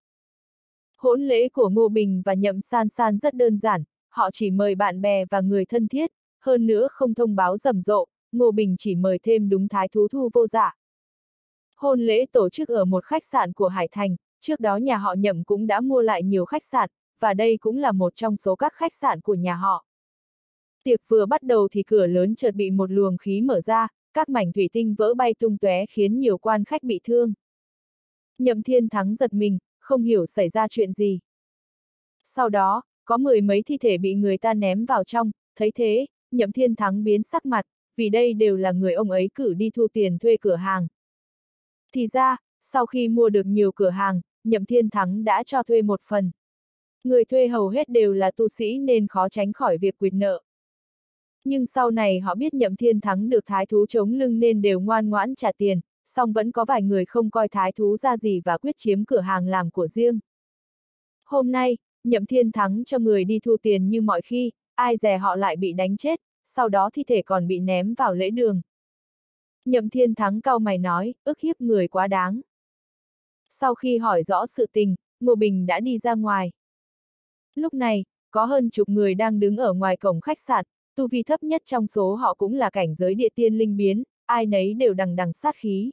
Hỗn lễ của Ngô Bình và nhậm san san rất đơn giản, họ chỉ mời bạn bè và người thân thiết, hơn nữa không thông báo rầm rộ, Ngô Bình chỉ mời thêm đúng thái thú thu vô dạ. Hôn lễ tổ chức ở một khách sạn của Hải Thành, trước đó nhà họ nhậm cũng đã mua lại nhiều khách sạn, và đây cũng là một trong số các khách sạn của nhà họ. Tiệc vừa bắt đầu thì cửa lớn chợt bị một luồng khí mở ra, các mảnh thủy tinh vỡ bay tung tóe khiến nhiều quan khách bị thương. Nhậm Thiên Thắng giật mình, không hiểu xảy ra chuyện gì. Sau đó, có mười mấy thi thể bị người ta ném vào trong, thấy thế, Nhậm Thiên Thắng biến sắc mặt, vì đây đều là người ông ấy cử đi thu tiền thuê cửa hàng. Thì ra, sau khi mua được nhiều cửa hàng, Nhậm Thiên Thắng đã cho thuê một phần. Người thuê hầu hết đều là tu sĩ nên khó tránh khỏi việc quyệt nợ. Nhưng sau này họ biết Nhậm Thiên Thắng được thái thú chống lưng nên đều ngoan ngoãn trả tiền, song vẫn có vài người không coi thái thú ra gì và quyết chiếm cửa hàng làm của riêng. Hôm nay, Nhậm Thiên Thắng cho người đi thu tiền như mọi khi, ai dè họ lại bị đánh chết, sau đó thi thể còn bị ném vào lễ đường. Nhậm Thiên Thắng cau mày nói, ức hiếp người quá đáng. Sau khi hỏi rõ sự tình, Ngô Bình đã đi ra ngoài. Lúc này, có hơn chục người đang đứng ở ngoài cổng khách sạn, tu vi thấp nhất trong số họ cũng là cảnh giới địa tiên linh biến, ai nấy đều đằng đằng sát khí.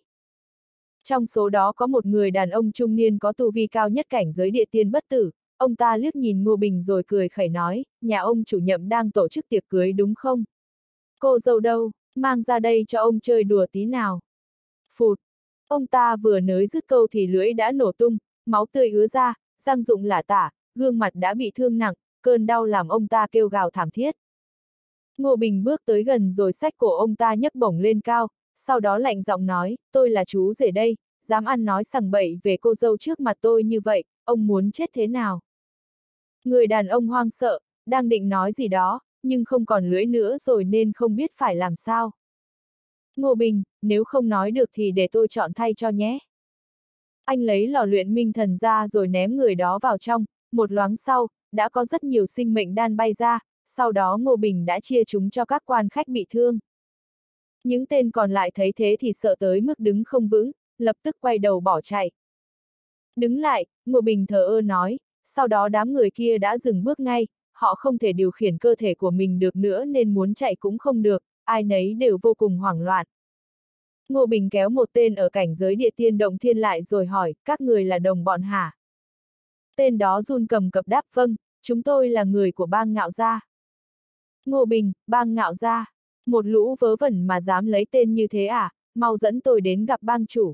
Trong số đó có một người đàn ông trung niên có tu vi cao nhất cảnh giới địa tiên bất tử, ông ta liếc nhìn Ngô Bình rồi cười khẩy nói, nhà ông chủ nhậm đang tổ chức tiệc cưới đúng không? Cô dâu đâu, mang ra đây cho ông chơi đùa tí nào. Phụt! Ông ta vừa nới dứt câu thì lưỡi đã nổ tung, máu tươi ứa ra, răng rụng lả tả, gương mặt đã bị thương nặng, cơn đau làm ông ta kêu gào thảm thiết. Ngô Bình bước tới gần rồi sách cổ ông ta nhấc bổng lên cao, sau đó lạnh giọng nói, tôi là chú rể đây, dám ăn nói sằng bậy về cô dâu trước mặt tôi như vậy, ông muốn chết thế nào? Người đàn ông hoang sợ, đang định nói gì đó, nhưng không còn lưỡi nữa rồi nên không biết phải làm sao. Ngô Bình, nếu không nói được thì để tôi chọn thay cho nhé. Anh lấy lò luyện minh thần ra rồi ném người đó vào trong, một loáng sau, đã có rất nhiều sinh mệnh đan bay ra, sau đó Ngô Bình đã chia chúng cho các quan khách bị thương. Những tên còn lại thấy thế thì sợ tới mức đứng không vững, lập tức quay đầu bỏ chạy. Đứng lại, Ngô Bình thờ ơ nói, sau đó đám người kia đã dừng bước ngay, họ không thể điều khiển cơ thể của mình được nữa nên muốn chạy cũng không được, ai nấy đều vô cùng hoảng loạn. Ngô Bình kéo một tên ở cảnh giới địa tiên động thiên lại rồi hỏi, các người là đồng bọn hả? Tên đó run cầm cập đáp vâng, chúng tôi là người của bang ngạo gia. Ngô Bình, bang ngạo gia, một lũ vớ vẩn mà dám lấy tên như thế à, mau dẫn tôi đến gặp bang chủ.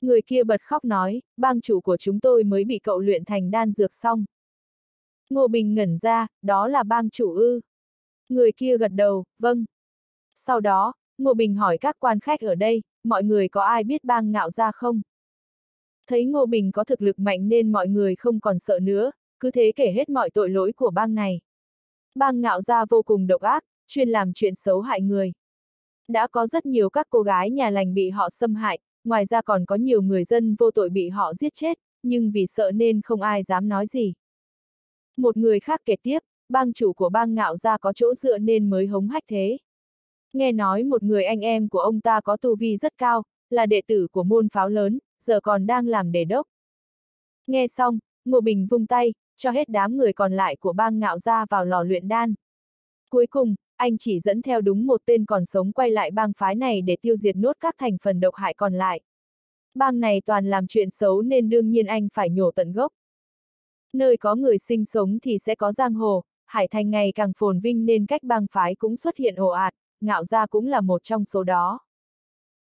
Người kia bật khóc nói, bang chủ của chúng tôi mới bị cậu luyện thành đan dược xong. Ngô Bình ngẩn ra, đó là bang chủ ư. Người kia gật đầu, vâng. Sau đó, Ngô Bình hỏi các quan khách ở đây, mọi người có ai biết bang ngạo ra không? Thấy Ngô Bình có thực lực mạnh nên mọi người không còn sợ nữa, cứ thế kể hết mọi tội lỗi của bang này. Bang ngạo gia vô cùng độc ác, chuyên làm chuyện xấu hại người. Đã có rất nhiều các cô gái nhà lành bị họ xâm hại, ngoài ra còn có nhiều người dân vô tội bị họ giết chết, nhưng vì sợ nên không ai dám nói gì. Một người khác kể tiếp, bang chủ của bang ngạo gia có chỗ dựa nên mới hống hách thế. Nghe nói một người anh em của ông ta có tu vi rất cao, là đệ tử của môn pháo lớn, giờ còn đang làm đề đốc. Nghe xong, Ngô Bình vung tay, cho hết đám người còn lại của bang ngạo ra vào lò luyện đan. Cuối cùng, anh chỉ dẫn theo đúng một tên còn sống quay lại bang phái này để tiêu diệt nốt các thành phần độc hại còn lại. Bang này toàn làm chuyện xấu nên đương nhiên anh phải nhổ tận gốc. Nơi có người sinh sống thì sẽ có giang hồ, Hải Thành ngày càng phồn vinh nên cách bang phái cũng xuất hiện ồ ạt, ngạo gia cũng là một trong số đó.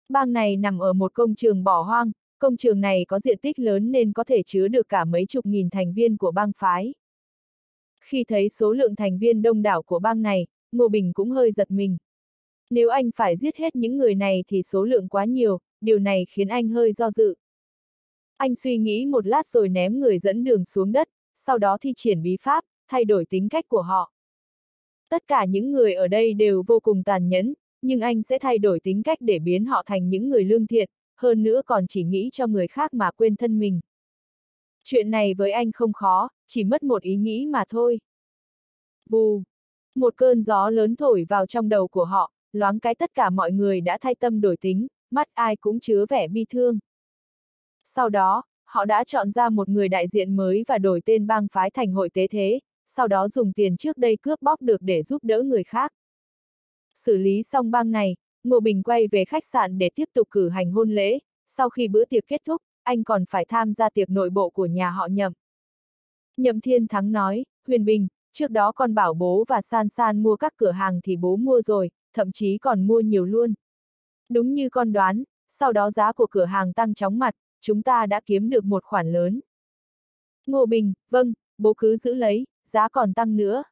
Bang này nằm ở một công trường bỏ hoang, công trường này có diện tích lớn nên có thể chứa được cả mấy chục nghìn thành viên của bang phái. Khi thấy số lượng thành viên đông đảo của bang này, Ngô Bình cũng hơi giật mình. Nếu anh phải giết hết những người này thì số lượng quá nhiều, điều này khiến anh hơi do dự. Anh suy nghĩ một lát rồi ném người dẫn đường xuống đất, sau đó thi triển bí pháp, thay đổi tính cách của họ. Tất cả những người ở đây đều vô cùng tàn nhẫn, nhưng anh sẽ thay đổi tính cách để biến họ thành những người lương thiện, hơn nữa còn chỉ nghĩ cho người khác mà quên thân mình. Chuyện này với anh không khó, chỉ mất một ý nghĩ mà thôi. Vù! Một cơn gió lớn thổi vào trong đầu của họ, loáng cái tất cả mọi người đã thay tâm đổi tính, mắt ai cũng chứa vẻ bi thương. Sau đó, họ đã chọn ra một người đại diện mới và đổi tên bang phái thành hội tế thế, sau đó dùng tiền trước đây cướp bóc được để giúp đỡ người khác. Xử lý xong bang này, Ngô Bình quay về khách sạn để tiếp tục cử hành hôn lễ, sau khi bữa tiệc kết thúc, anh còn phải tham gia tiệc nội bộ của nhà họ Nhậm. Nhậm Thiên Thắng nói, Huyền Bình, trước đó con bảo bố và San San mua các cửa hàng thì bố mua rồi, thậm chí còn mua nhiều luôn. Đúng như con đoán, sau đó giá của cửa hàng tăng chóng mặt, chúng ta đã kiếm được một khoản lớn. Ngô Bình, vâng, bố cứ giữ lấy, giá còn tăng nữa.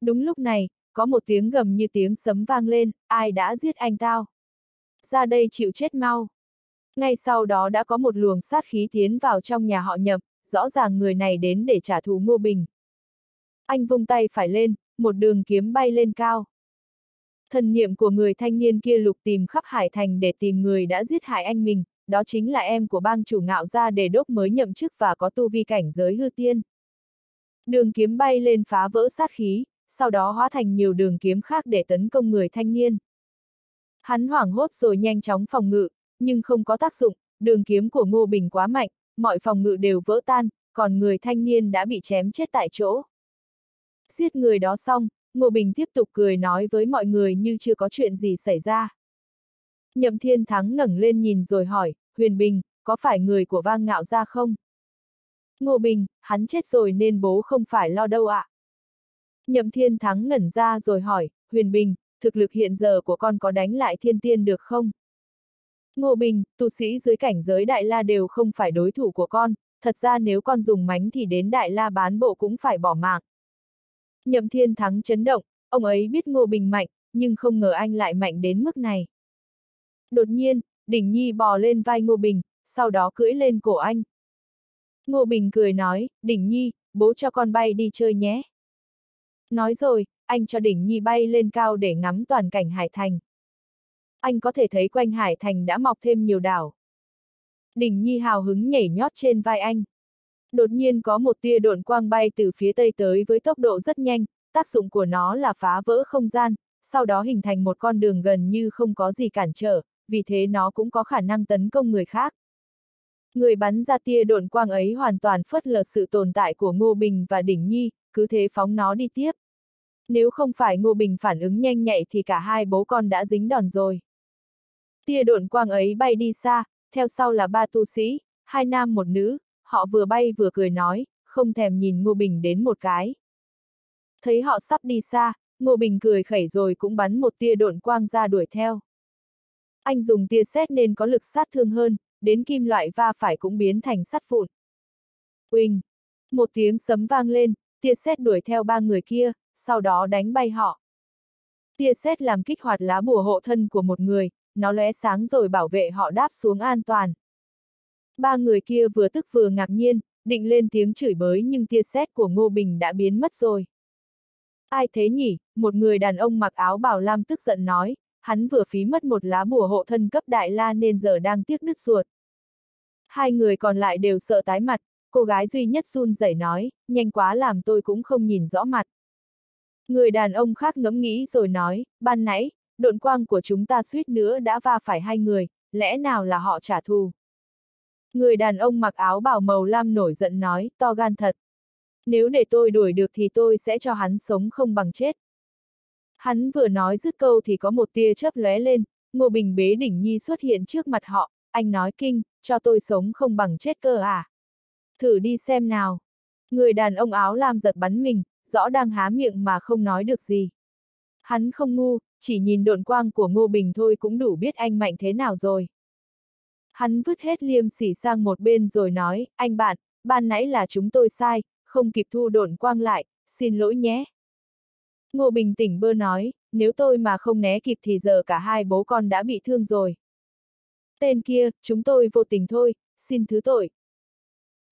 Đúng lúc này, có một tiếng gầm như tiếng sấm vang lên, ai đã giết anh tao? Ra đây chịu chết mau. Ngay sau đó đã có một luồng sát khí tiến vào trong nhà họ nhậm, rõ ràng người này đến để trả thù Ngô Bình. Anh vung tay phải lên, một đường kiếm bay lên cao. Thần niệm của người thanh niên kia lục tìm khắp Hải Thành để tìm người đã giết hại anh mình, đó chính là em của bang chủ ngạo gia đề đốc mới nhậm chức và có tu vi cảnh giới hư tiên. Đường kiếm bay lên phá vỡ sát khí, sau đó hóa thành nhiều đường kiếm khác để tấn công người thanh niên. Hắn hoảng hốt rồi nhanh chóng phòng ngự, nhưng không có tác dụng, đường kiếm của Ngô Bình quá mạnh, mọi phòng ngự đều vỡ tan, còn người thanh niên đã bị chém chết tại chỗ. Giết người đó xong, Ngô Bình tiếp tục cười nói với mọi người như chưa có chuyện gì xảy ra. Nhậm Thiên Thắng ngẩng lên nhìn rồi hỏi, Huyền Bình, có phải người của vang ngạo ra không? Ngô Bình, hắn chết rồi nên bố không phải lo đâu ạ. À? Nhậm Thiên Thắng ngẩn ra rồi hỏi, Huyền Bình, thực lực hiện giờ của con có đánh lại thiên tiên được không? Ngô Bình, tu sĩ dưới cảnh giới Đại La đều không phải đối thủ của con, thật ra nếu con dùng mánh thì đến Đại La bán bộ cũng phải bỏ mạng. Nhậm Thiên Thắng chấn động, ông ấy biết Ngô Bình mạnh, nhưng không ngờ anh lại mạnh đến mức này. Đột nhiên, Đỉnh Nhi bò lên vai Ngô Bình, sau đó cưỡi lên cổ anh. Ngô Bình cười nói, Đỉnh Nhi, bố cho con bay đi chơi nhé. Nói rồi, anh cho đỉnh nhi bay lên cao để ngắm toàn cảnh hải thành. Anh có thể thấy quanh hải thành đã mọc thêm nhiều đảo. Đỉnh nhi hào hứng nhảy nhót trên vai anh. Đột nhiên có một tia độn quang bay từ phía tây tới với tốc độ rất nhanh, tác dụng của nó là phá vỡ không gian, sau đó hình thành một con đường gần như không có gì cản trở, vì thế nó cũng có khả năng tấn công người khác. Người bắn ra tia độn quang ấy hoàn toàn phớt lờ sự tồn tại của Ngô Bình và Đỉnh Nhi, cứ thế phóng nó đi tiếp. Nếu không phải Ngô Bình phản ứng nhanh nhạy thì cả hai bố con đã dính đòn rồi. Tia độn quang ấy bay đi xa, theo sau là ba tu sĩ, hai nam một nữ, họ vừa bay vừa cười nói, không thèm nhìn Ngô Bình đến một cái. Thấy họ sắp đi xa, Ngô Bình cười khẩy rồi cũng bắn một tia độn quang ra đuổi theo. Anh dùng tia sét nên có lực sát thương hơn, đến kim loại va phải cũng biến thành sắt vụn. Uỳnh! Một tiếng sấm vang lên, tia sét đuổi theo ba người kia, sau đó đánh bay họ. Tia sét làm kích hoạt lá bùa hộ thân của một người, nó lóe sáng rồi bảo vệ họ đáp xuống an toàn. Ba người kia vừa tức vừa ngạc nhiên, định lên tiếng chửi bới nhưng tia sét của Ngô Bình đã biến mất rồi. Ai thế nhỉ? Một người đàn ông mặc áo bảo lam tức giận nói, hắn vừa phí mất một lá bùa hộ thân cấp đại la nên giờ đang tiếc đứt ruột. Hai người còn lại đều sợ tái mặt, cô gái duy nhất run rẩy nói, nhanh quá làm tôi cũng không nhìn rõ mặt. Người đàn ông khác ngẫm nghĩ rồi nói, ban nãy, độn quang của chúng ta suýt nữa đã va phải hai người, lẽ nào là họ trả thù. Người đàn ông mặc áo bảo màu lam nổi giận nói, to gan thật. Nếu để tôi đuổi được thì tôi sẽ cho hắn sống không bằng chết. Hắn vừa nói dứt câu thì có một tia chớp lóe lên, Ngô Bình bế đỉnh nhi xuất hiện trước mặt họ, anh nói kinh, cho tôi sống không bằng chết cơ à. Thử đi xem nào. Người đàn ông áo lam giật bắn mình, rõ đang há miệng mà không nói được gì. Hắn không ngu, chỉ nhìn độn quang của Ngô Bình thôi cũng đủ biết anh mạnh thế nào rồi. Hắn vứt hết liêm sỉ sang một bên rồi nói, anh bạn, ban nãy là chúng tôi sai, không kịp thu độn quang lại, xin lỗi nhé. Ngô Bình tỉnh bơ nói, nếu tôi mà không né kịp thì giờ cả hai bố con đã bị thương rồi. Tên kia, chúng tôi vô tình thôi, xin thứ tội.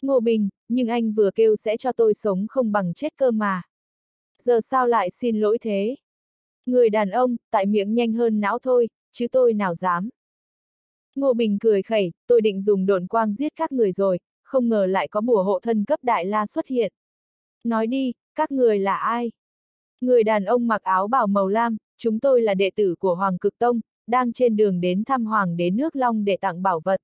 Ngô Bình, nhưng anh vừa kêu sẽ cho tôi sống không bằng chết cơ mà. Giờ sao lại xin lỗi thế? Người đàn ông, tại miệng nhanh hơn não thôi, chứ tôi nào dám. Ngô Bình cười khẩy, tôi định dùng đồn quang giết các người rồi, không ngờ lại có bùa hộ thân cấp đại la xuất hiện. Nói đi, các người là ai? Người đàn ông mặc áo bào màu lam, chúng tôi là đệ tử của Hoàng Cực Tông, đang trên đường đến thăm Hoàng đế nước Long để tặng bảo vật.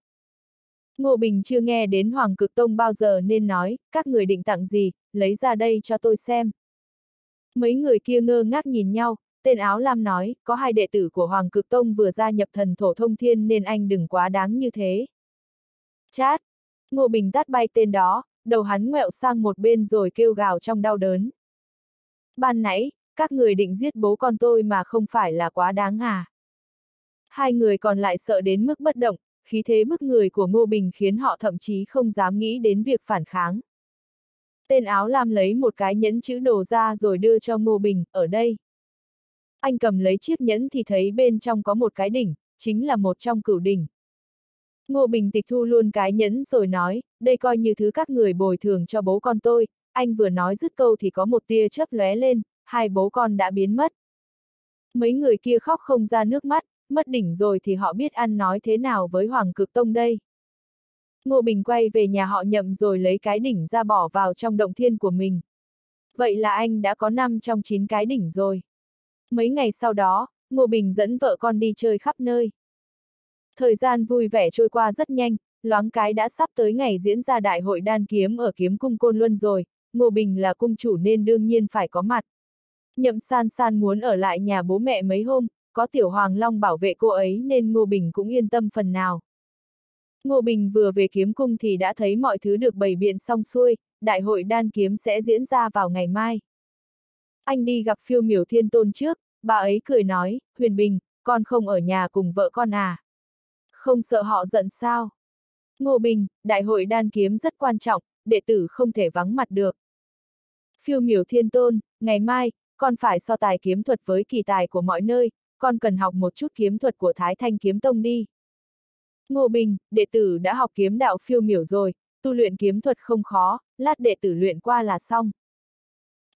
Ngô Bình chưa nghe đến Hoàng Cực Tông bao giờ nên nói, các người định tặng gì, lấy ra đây cho tôi xem. Mấy người kia ngơ ngác nhìn nhau, tên áo lam nói, có hai đệ tử của Hoàng Cực Tông vừa gia nhập thần thổ thông thiên nên anh đừng quá đáng như thế. Chát! Ngô Bình tát bay tên đó, đầu hắn ngẹo sang một bên rồi kêu gào trong đau đớn. Ban nãy, các người định giết bố con tôi mà không phải là quá đáng à. Hai người còn lại sợ đến mức bất động, khí thế bức người của Ngô Bình khiến họ thậm chí không dám nghĩ đến việc phản kháng. Tên áo lam lấy một cái nhẫn chữ đồ ra rồi đưa cho Ngô Bình, ở đây. Anh cầm lấy chiếc nhẫn thì thấy bên trong có một cái đỉnh, chính là một trong cửu đỉnh. Ngô Bình tịch thu luôn cái nhẫn rồi nói, đây coi như thứ các người bồi thường cho bố con tôi, anh vừa nói dứt câu thì có một tia chớp lóe lên, hai bố con đã biến mất. Mấy người kia khóc không ra nước mắt, mất đỉnh rồi thì họ biết ăn nói thế nào với Hoàng Cực Tông đây. Ngô Bình quay về nhà họ nhậm rồi lấy cái đỉnh ra bỏ vào trong động thiên của mình. Vậy là anh đã có 5 trong 9 cái đỉnh rồi. Mấy ngày sau đó, Ngô Bình dẫn vợ con đi chơi khắp nơi. Thời gian vui vẻ trôi qua rất nhanh, loáng cái đã sắp tới ngày diễn ra đại hội đan kiếm ở kiếm cung Côn Luân rồi, Ngô Bình là cung chủ nên đương nhiên phải có mặt. Nhậm san san muốn ở lại nhà bố mẹ mấy hôm, có tiểu hoàng long bảo vệ cô ấy nên Ngô Bình cũng yên tâm phần nào. Ngô Bình vừa về kiếm cung thì đã thấy mọi thứ được bày biện xong xuôi, đại hội đan kiếm sẽ diễn ra vào ngày mai. Anh đi gặp phiêu miểu thiên tôn trước, bà ấy cười nói, Huyền Bình, con không ở nhà cùng vợ con à? Không sợ họ giận sao? Ngô Bình, đại hội đan kiếm rất quan trọng, đệ tử không thể vắng mặt được. Phiêu miểu thiên tôn, ngày mai, con phải so tài kiếm thuật với kỳ tài của mọi nơi, con cần học một chút kiếm thuật của Thái Thanh Kiếm Tông đi. Ngô Bình, đệ tử đã học kiếm đạo phiêu miểu rồi, tu luyện kiếm thuật không khó, lát đệ tử luyện qua là xong.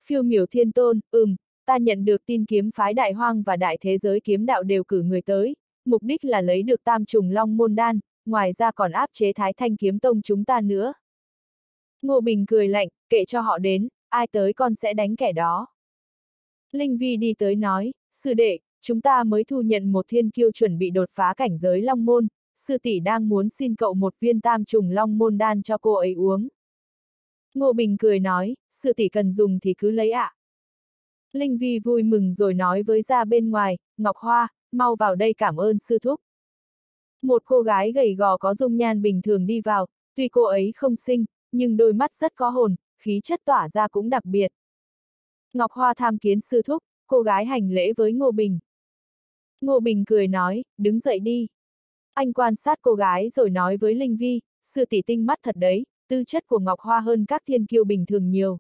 Phiêu miểu thiên tôn, ừm, ta nhận được tin kiếm phái đại hoang và đại thế giới kiếm đạo đều cử người tới, mục đích là lấy được tam trùng long môn đan, ngoài ra còn áp chế thái thanh kiếm tông chúng ta nữa. Ngô Bình cười lạnh, kệ cho họ đến, ai tới con sẽ đánh kẻ đó. Linh Vi đi tới nói, sư đệ, chúng ta mới thu nhận một thiên kiêu chuẩn bị đột phá cảnh giới long môn, sư tỷ đang muốn xin cậu một viên tam trùng long môn đan cho cô ấy uống. Ngô Bình cười nói, sư tỷ cần dùng thì cứ lấy ạ. À. Linh Vi vui mừng rồi nói với ra bên ngoài, Ngọc Hoa, mau vào đây cảm ơn sư thúc. Một cô gái gầy gò có dung nhan bình thường đi vào, tuy cô ấy không xinh, nhưng đôi mắt rất có hồn, khí chất tỏa ra cũng đặc biệt. Ngọc Hoa tham kiến sư thúc, cô gái hành lễ với Ngô Bình. Ngô Bình cười nói, đứng dậy đi. Anh quan sát cô gái rồi nói với Linh Vi, sư tỷ tinh mắt thật đấy, tư chất của Ngọc Hoa hơn các thiên kiêu bình thường nhiều.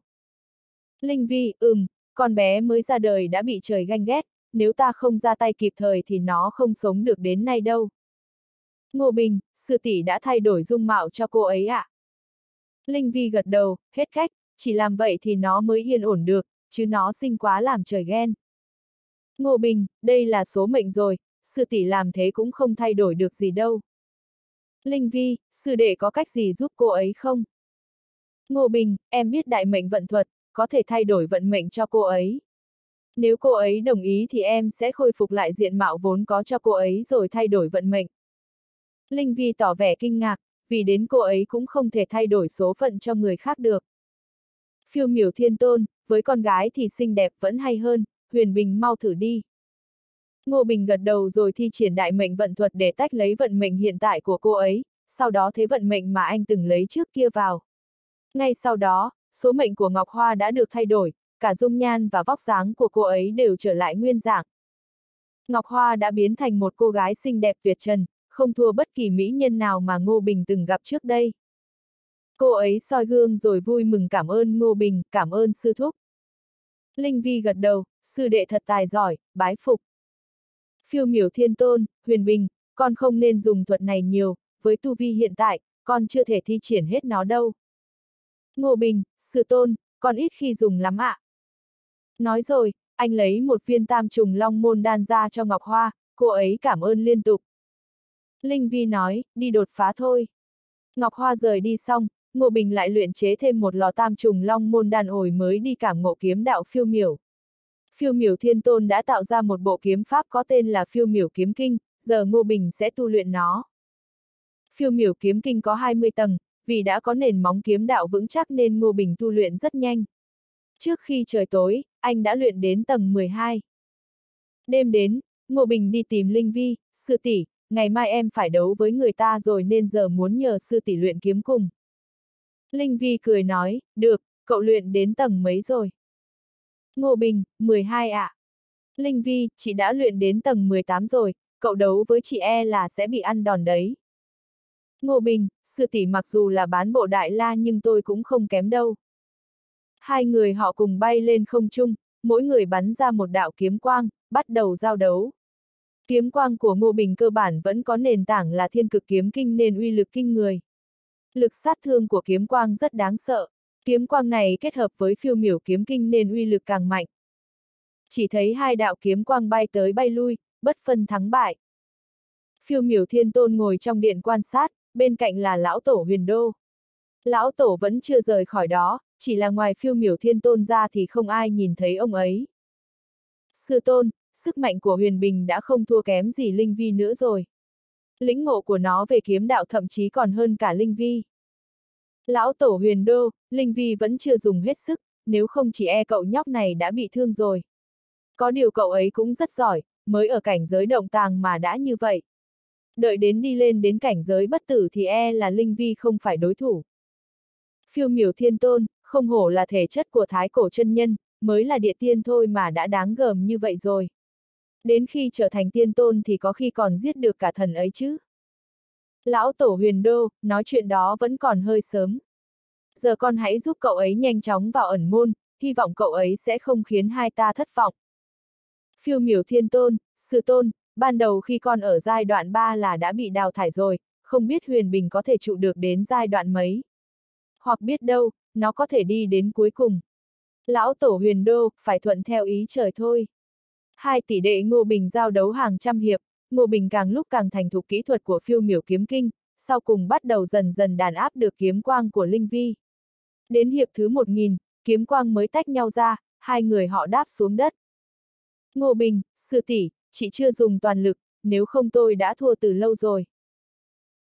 Linh Vi, ừm, con bé mới ra đời đã bị trời ganh ghét, nếu ta không ra tay kịp thời thì nó không sống được đến nay đâu. Ngô Bình, sư tỷ đã thay đổi dung mạo cho cô ấy ạ. À? Linh Vi gật đầu, hết cách, chỉ làm vậy thì nó mới yên ổn được, chứ nó sinh quá làm trời ghen. Ngô Bình, đây là số mệnh rồi, sư tỷ làm thế cũng không thay đổi được gì đâu. Linh Vi, sư đệ có cách gì giúp cô ấy không? Ngô Bình, em biết đại mệnh vận thuật, có thể thay đổi vận mệnh cho cô ấy. Nếu cô ấy đồng ý thì em sẽ khôi phục lại diện mạo vốn có cho cô ấy rồi thay đổi vận mệnh. Linh Vi tỏ vẻ kinh ngạc, vì đến cô ấy cũng không thể thay đổi số phận cho người khác được. Phiêu miểu thiên tôn, với con gái thì xinh đẹp vẫn hay hơn, Huyền Bình mau thử đi. Ngô Bình gật đầu rồi thi triển đại mệnh vận thuật để tách lấy vận mệnh hiện tại của cô ấy, sau đó thế vận mệnh mà anh từng lấy trước kia vào. Ngay sau đó, số mệnh của Ngọc Hoa đã được thay đổi, cả dung nhan và vóc dáng của cô ấy đều trở lại nguyên dạng. Ngọc Hoa đã biến thành một cô gái xinh đẹp tuyệt trần, không thua bất kỳ mỹ nhân nào mà Ngô Bình từng gặp trước đây. Cô ấy soi gương rồi vui mừng cảm ơn Ngô Bình, cảm ơn sư thúc. Linh Vi gật đầu, sư đệ thật tài giỏi, bái phục. Phiêu miểu thiên tôn, huyền bình, con không nên dùng thuật này nhiều, với tu vi hiện tại, con chưa thể thi triển hết nó đâu. Ngô Bình, sư tôn, con ít khi dùng lắm ạ. À. Nói rồi, anh lấy một viên tam trùng long môn đan ra cho Ngọc Hoa, cô ấy cảm ơn liên tục. Linh Vi nói, đi đột phá thôi. Ngọc Hoa rời đi xong, Ngô Bình lại luyện chế thêm một lò tam trùng long môn đan ổi mới đi cảm ngộ kiếm đạo phiêu miểu. Phiêu miểu thiên tôn đã tạo ra một bộ kiếm pháp có tên là phiêu miểu kiếm kinh, giờ Ngô Bình sẽ tu luyện nó. Phiêu miểu kiếm kinh có 20 tầng, vì đã có nền móng kiếm đạo vững chắc nên Ngô Bình tu luyện rất nhanh. Trước khi trời tối, anh đã luyện đến tầng 12. Đêm đến, Ngô Bình đi tìm Linh Vi, sư tỷ, ngày mai em phải đấu với người ta rồi nên giờ muốn nhờ sư tỷ luyện kiếm cùng. Linh Vi cười nói, được, cậu luyện đến tầng mấy rồi? Ngô Bình, 12 ạ. À. Linh Vi, chị đã luyện đến tầng 18 rồi, cậu đấu với chị e là sẽ bị ăn đòn đấy. Ngô Bình, sư tỷ mặc dù là bán bộ đại la nhưng tôi cũng không kém đâu. Hai người họ cùng bay lên không trung, mỗi người bắn ra một đạo kiếm quang, bắt đầu giao đấu. Kiếm quang của Ngô Bình cơ bản vẫn có nền tảng là thiên cực kiếm kinh nên uy lực kinh người. Lực sát thương của kiếm quang rất đáng sợ. Kiếm quang này kết hợp với phiêu miểu kiếm kinh nên uy lực càng mạnh. Chỉ thấy hai đạo kiếm quang bay tới bay lui, bất phân thắng bại. Phiêu miểu thiên tôn ngồi trong điện quan sát, bên cạnh là lão tổ huyền đô. Lão tổ vẫn chưa rời khỏi đó, chỉ là ngoài phiêu miểu thiên tôn ra thì không ai nhìn thấy ông ấy. Sư tôn, sức mạnh của huyền bình đã không thua kém gì linh vi nữa rồi. Lĩnh ngộ của nó về kiếm đạo thậm chí còn hơn cả linh vi. Lão tổ huyền đô, linh vi vẫn chưa dùng hết sức, nếu không chỉ e cậu nhóc này đã bị thương rồi. Có điều cậu ấy cũng rất giỏi, mới ở cảnh giới động tàng mà đã như vậy. Đợi đến đi lên đến cảnh giới bất tử thì e là linh vi không phải đối thủ. Phiêu miểu thiên tôn, không hổ là thể chất của thái cổ chân nhân, mới là địa tiên thôi mà đã đáng gờm như vậy rồi. Đến khi trở thành tiên tôn thì có khi còn giết được cả thần ấy chứ. Lão tổ huyền đô, nói chuyện đó vẫn còn hơi sớm. Giờ con hãy giúp cậu ấy nhanh chóng vào ẩn môn, hy vọng cậu ấy sẽ không khiến hai ta thất vọng. Phiêu miểu thiên tôn, sư tôn, ban đầu khi con ở giai đoạn 3 là đã bị đào thải rồi, không biết huyền bình có thể trụ được đến giai đoạn mấy. Hoặc biết đâu, nó có thể đi đến cuối cùng. Lão tổ huyền đô, phải thuận theo ý trời thôi. Hai tỷ đệ Ngô Bình giao đấu hàng trăm hiệp, Ngô Bình càng lúc càng thành thục kỹ thuật của phiêu miểu kiếm kinh, sau cùng bắt đầu dần dần đàn áp được kiếm quang của Linh Vi. Đến hiệp thứ 1000, kiếm quang mới tách nhau ra, hai người họ đáp xuống đất. Ngô Bình, sư tỷ, chị chưa dùng toàn lực, nếu không tôi đã thua từ lâu rồi.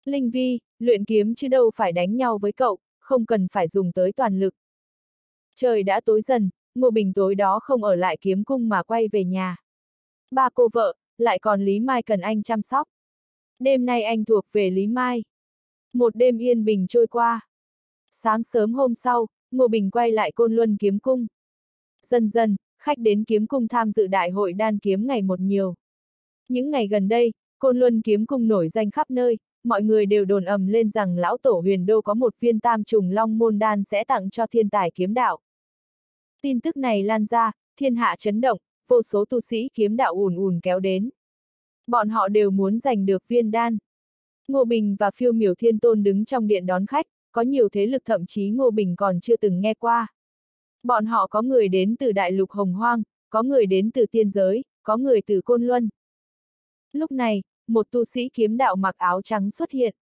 Linh Vi, luyện kiếm chứ đâu phải đánh nhau với cậu, không cần phải dùng tới toàn lực. Trời đã tối dần, Ngô Bình tối đó không ở lại kiếm cung mà quay về nhà. Ba cô vợ, lại còn Lý Mai cần anh chăm sóc. Đêm nay anh thuộc về Lý Mai. Một đêm yên bình trôi qua. Sáng sớm hôm sau, Ngô Bình quay lại Côn Luân kiếm cung. Dần dần, khách đến kiếm cung tham dự đại hội đan kiếm ngày một nhiều. Những ngày gần đây, Côn Luân kiếm cung nổi danh khắp nơi, mọi người đều đồn ầm lên rằng lão tổ huyền đô có một viên tam trùng long môn đan sẽ tặng cho thiên tài kiếm đạo. Tin tức này lan ra, thiên hạ chấn động, vô số tu sĩ kiếm đạo ùn ùn kéo đến. Bọn họ đều muốn giành được viên đan. Ngô Bình và phiêu miểu thiên tôn đứng trong điện đón khách, có nhiều thế lực thậm chí Ngô Bình còn chưa từng nghe qua. Bọn họ có người đến từ đại lục hồng hoang, có người đến từ tiên giới, có người từ côn luân. Lúc này, một tu sĩ kiếm đạo mặc áo trắng xuất hiện.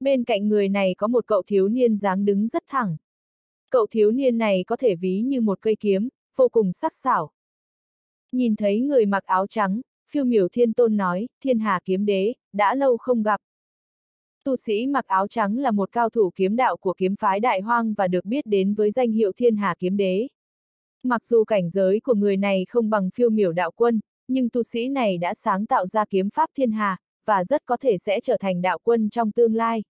Bên cạnh người này có một cậu thiếu niên dáng đứng rất thẳng. Cậu thiếu niên này có thể ví như một cây kiếm, vô cùng sắc sảo. Nhìn thấy người mặc áo trắng, phiêu miểu thiên tôn nói, thiên hà kiếm đế, đã lâu không gặp. Tu sĩ mặc áo trắng là một cao thủ kiếm đạo của kiếm phái đại hoang và được biết đến với danh hiệu thiên hà kiếm đế. Mặc dù cảnh giới của người này không bằng phiêu miểu đạo quân, nhưng tu sĩ này đã sáng tạo ra kiếm pháp thiên hà, và rất có thể sẽ trở thành đạo quân trong tương lai.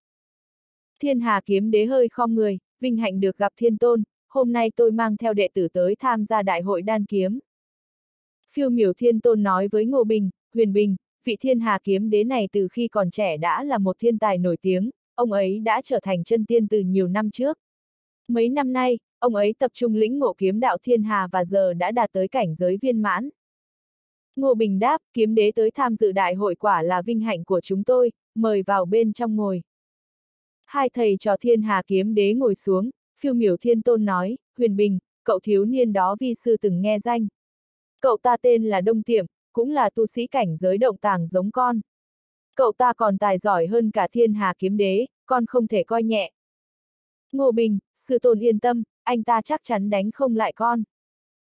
Thiên hà kiếm đế hơi khom người, vinh hạnh được gặp thiên tôn, hôm nay tôi mang theo đệ tử tới tham gia đại hội đan kiếm. Phiêu miểu thiên tôn nói với Ngô Bình, Huyền Bình, vị thiên hà kiếm đế này từ khi còn trẻ đã là một thiên tài nổi tiếng, ông ấy đã trở thành chân tiên từ nhiều năm trước. Mấy năm nay, ông ấy tập trung lĩnh ngộ kiếm đạo thiên hà và giờ đã đạt tới cảnh giới viên mãn. Ngô Bình đáp, kiếm đế tới tham dự đại hội quả là vinh hạnh của chúng tôi, mời vào bên trong ngồi. Hai thầy trò thiên hà kiếm đế ngồi xuống, phiêu miểu thiên tôn nói, huyền bình, cậu thiếu niên đó vi sư từng nghe danh. Cậu ta tên là Đông Tiệm, cũng là tu sĩ cảnh giới động tàng giống con. Cậu ta còn tài giỏi hơn cả thiên hà kiếm đế, con không thể coi nhẹ. Ngô Bình, sư tôn yên tâm, anh ta chắc chắn đánh không lại con.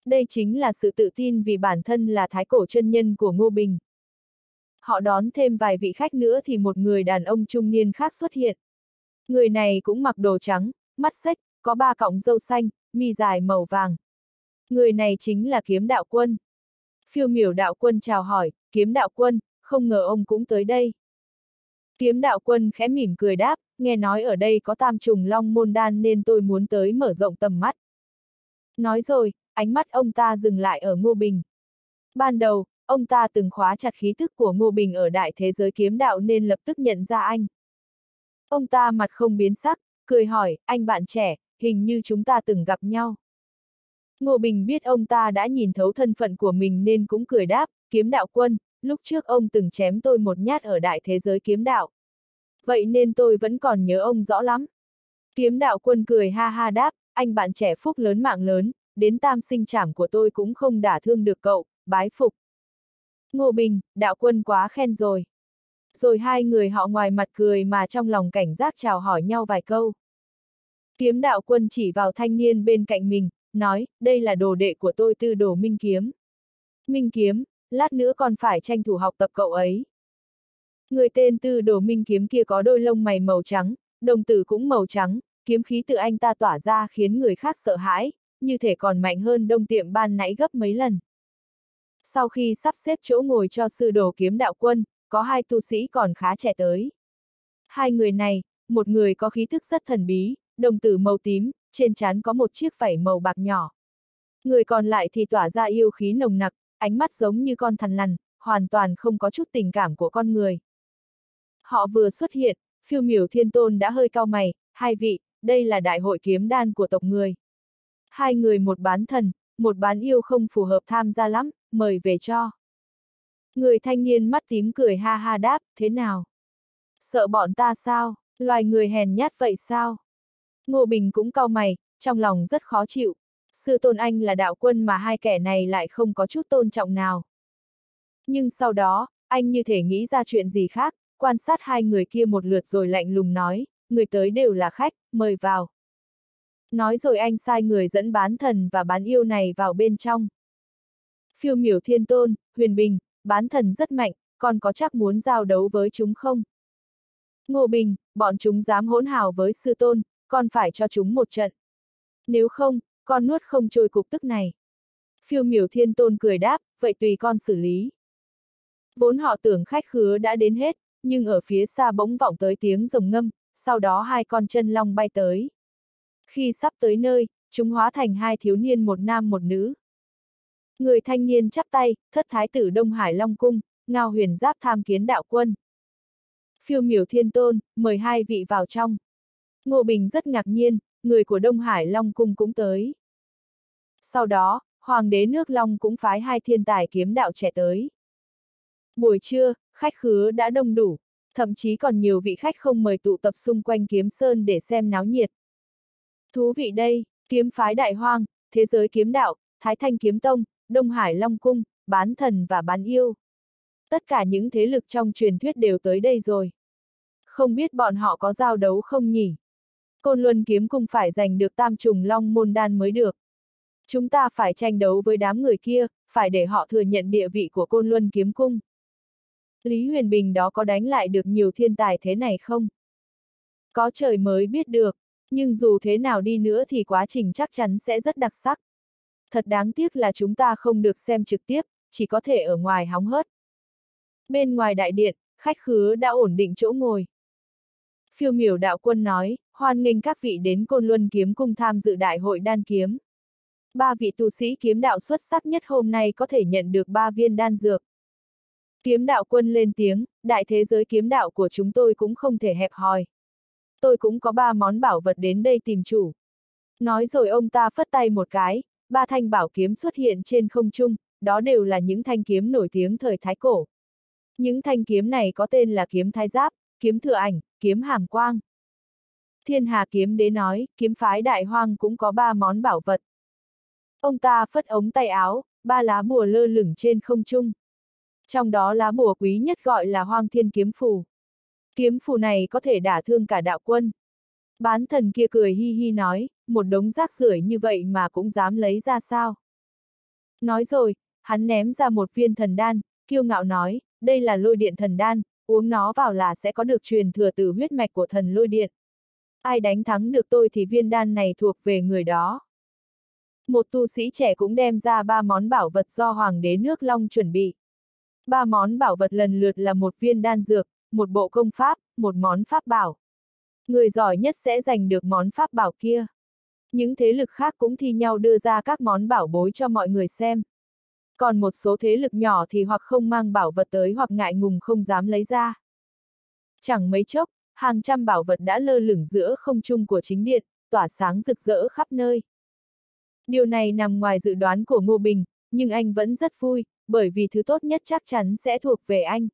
Đây chính là sự tự tin vì bản thân là thái cổ chân nhân của Ngô Bình. Họ đón thêm vài vị khách nữa thì một người đàn ông trung niên khác xuất hiện. Người này cũng mặc đồ trắng, mắt xếch, có ba cọng râu xanh, mi dài màu vàng. Người này chính là kiếm đạo quân. Phiêu miểu đạo quân chào hỏi, kiếm đạo quân, không ngờ ông cũng tới đây. Kiếm đạo quân khẽ mỉm cười đáp, nghe nói ở đây có tam trùng long môn đan nên tôi muốn tới mở rộng tầm mắt. Nói rồi, ánh mắt ông ta dừng lại ở Ngô Bình. Ban đầu, ông ta từng khóa chặt khí thức của Ngô Bình ở đại thế giới kiếm đạo nên lập tức nhận ra anh. Ông ta mặt không biến sắc, cười hỏi, anh bạn trẻ, hình như chúng ta từng gặp nhau. Ngô Bình biết ông ta đã nhìn thấu thân phận của mình nên cũng cười đáp, kiếm đạo quân, lúc trước ông từng chém tôi một nhát ở đại thế giới kiếm đạo. Vậy nên tôi vẫn còn nhớ ông rõ lắm. Kiếm đạo quân cười ha ha đáp, anh bạn trẻ phúc lớn mạng lớn, đến tam sinh trảm của tôi cũng không đả thương được cậu, bái phục. Ngô Bình, đạo quân quá khen rồi. Rồi hai người họ ngoài mặt cười mà trong lòng cảnh giác chào hỏi nhau vài câu. Kiếm đạo quân chỉ vào thanh niên bên cạnh mình, nói, đây là đồ đệ của tôi tư đồ Minh Kiếm. Minh Kiếm, lát nữa còn phải tranh thủ học tập cậu ấy. Người tên tư đồ Minh Kiếm kia có đôi lông mày màu trắng, đồng tử cũng màu trắng, kiếm khí từ anh ta tỏa ra khiến người khác sợ hãi, như thể còn mạnh hơn đông tiệm ban nãy gấp mấy lần. Sau khi sắp xếp chỗ ngồi cho sư đồ kiếm đạo quân, có hai tu sĩ còn khá trẻ tới. Hai người này, một người có khí thức rất thần bí, đồng tử màu tím, trên trán có một chiếc vảy màu bạc nhỏ. Người còn lại thì tỏa ra yêu khí nồng nặc, ánh mắt giống như con thằn lằn, hoàn toàn không có chút tình cảm của con người. Họ vừa xuất hiện, phiêu miểu thiên tôn đã hơi cao mày, hai vị, đây là đại hội kiếm đan của tộc người. Hai người một bán thần, một bán yêu không phù hợp tham gia lắm, mời về cho. Người thanh niên mắt tím cười ha ha đáp, thế nào? Sợ bọn ta sao? Loài người hèn nhát vậy sao? Ngô Bình cũng cau mày, trong lòng rất khó chịu. Sư tôn anh là đạo quân mà hai kẻ này lại không có chút tôn trọng nào. Nhưng sau đó, anh như thể nghĩ ra chuyện gì khác, quan sát hai người kia một lượt rồi lạnh lùng nói, người tới đều là khách, mời vào. Nói rồi anh sai người dẫn bán thần và bán yêu này vào bên trong. Phiêu miểu thiên tôn, huyền bình, bán thần rất mạnh, còn có chắc muốn giao đấu với chúng không? Ngô Bình, bọn chúng dám hỗn hào với sư tôn, con phải cho chúng một trận. Nếu không, con nuốt không trôi cục tức này. Phiêu miểu thiên tôn cười đáp, vậy tùy con xử lý. Vốn họ tưởng khách khứa đã đến hết, nhưng ở phía xa bỗng vọng tới tiếng rồng ngâm, sau đó hai con chân long bay tới. Khi sắp tới nơi, chúng hóa thành hai thiếu niên một nam một nữ. Người thanh niên chắp tay, thất thái tử Đông Hải Long Cung, ngao huyền giáp tham kiến đạo quân. Phiêu miểu thiên tôn, mời hai vị vào trong. Ngô Bình rất ngạc nhiên, người của Đông Hải Long Cung cũng tới. Sau đó, Hoàng đế nước Long cũng phái hai thiên tài kiếm đạo trẻ tới. Buổi trưa, khách khứa đã đông đủ, thậm chí còn nhiều vị khách không mời tụ tập xung quanh kiếm sơn để xem náo nhiệt. Thú vị đây, kiếm phái đại hoang, thế giới kiếm đạo, Thái Thanh Kiếm Tông, Đông Hải Long Cung, bán thần và bán yêu. Tất cả những thế lực trong truyền thuyết đều tới đây rồi. Không biết bọn họ có giao đấu không nhỉ? Côn Luân Kiếm Cung phải giành được tam trùng long môn đan mới được. Chúng ta phải tranh đấu với đám người kia, phải để họ thừa nhận địa vị của Côn Luân Kiếm Cung. Lý Huyền Bình đó có đánh lại được nhiều thiên tài thế này không? Có trời mới biết được, nhưng dù thế nào đi nữa thì quá trình chắc chắn sẽ rất đặc sắc. Thật đáng tiếc là chúng ta không được xem trực tiếp, chỉ có thể ở ngoài hóng hớt. Bên ngoài đại điện, khách khứa đã ổn định chỗ ngồi. Phiêu miểu đạo quân nói, hoan nghênh các vị đến Côn Luân Kiếm Cung tham dự đại hội đan kiếm. Ba vị tu sĩ kiếm đạo xuất sắc nhất hôm nay có thể nhận được ba viên đan dược. Kiếm đạo quân lên tiếng, đại thế giới kiếm đạo của chúng tôi cũng không thể hẹp hòi. Tôi cũng có ba món bảo vật đến đây tìm chủ. Nói rồi ông ta phất tay một cái, ba thanh bảo kiếm xuất hiện trên không trung, đó đều là những thanh kiếm nổi tiếng thời Thái Cổ. Những thanh kiếm này có tên là kiếm thái giáp, kiếm thừa ảnh, kiếm hàm quang. Thiên Hà kiếm đế nói, kiếm phái đại hoang cũng có ba món bảo vật. Ông ta phất ống tay áo, ba lá bùa lơ lửng trên không trung. Trong đó lá bùa quý nhất gọi là hoang thiên kiếm phù. Kiếm phù này có thể đả thương cả đạo quân. Bán thần kia cười hi hi nói, một đống rác rưởi như vậy mà cũng dám lấy ra sao. Nói rồi, hắn ném ra một viên thần đan, kiêu ngạo nói, đây là lôi điện thần đan, uống nó vào là sẽ có được truyền thừa từ huyết mạch của thần lôi điện. Ai đánh thắng được tôi thì viên đan này thuộc về người đó. Một tu sĩ trẻ cũng đem ra ba món bảo vật do Hoàng đế nước Long chuẩn bị. Ba món bảo vật lần lượt là một viên đan dược, một bộ công pháp, một món pháp bảo. Người giỏi nhất sẽ giành được món pháp bảo kia. Những thế lực khác cũng thi nhau đưa ra các món bảo bối cho mọi người xem. Còn một số thế lực nhỏ thì hoặc không mang bảo vật tới hoặc ngại ngùng không dám lấy ra. Chẳng mấy chốc, hàng trăm bảo vật đã lơ lửng giữa không trung của chính điện, tỏa sáng rực rỡ khắp nơi. Điều này nằm ngoài dự đoán của Ngô Bình, nhưng anh vẫn rất vui, bởi vì thứ tốt nhất chắc chắn sẽ thuộc về anh.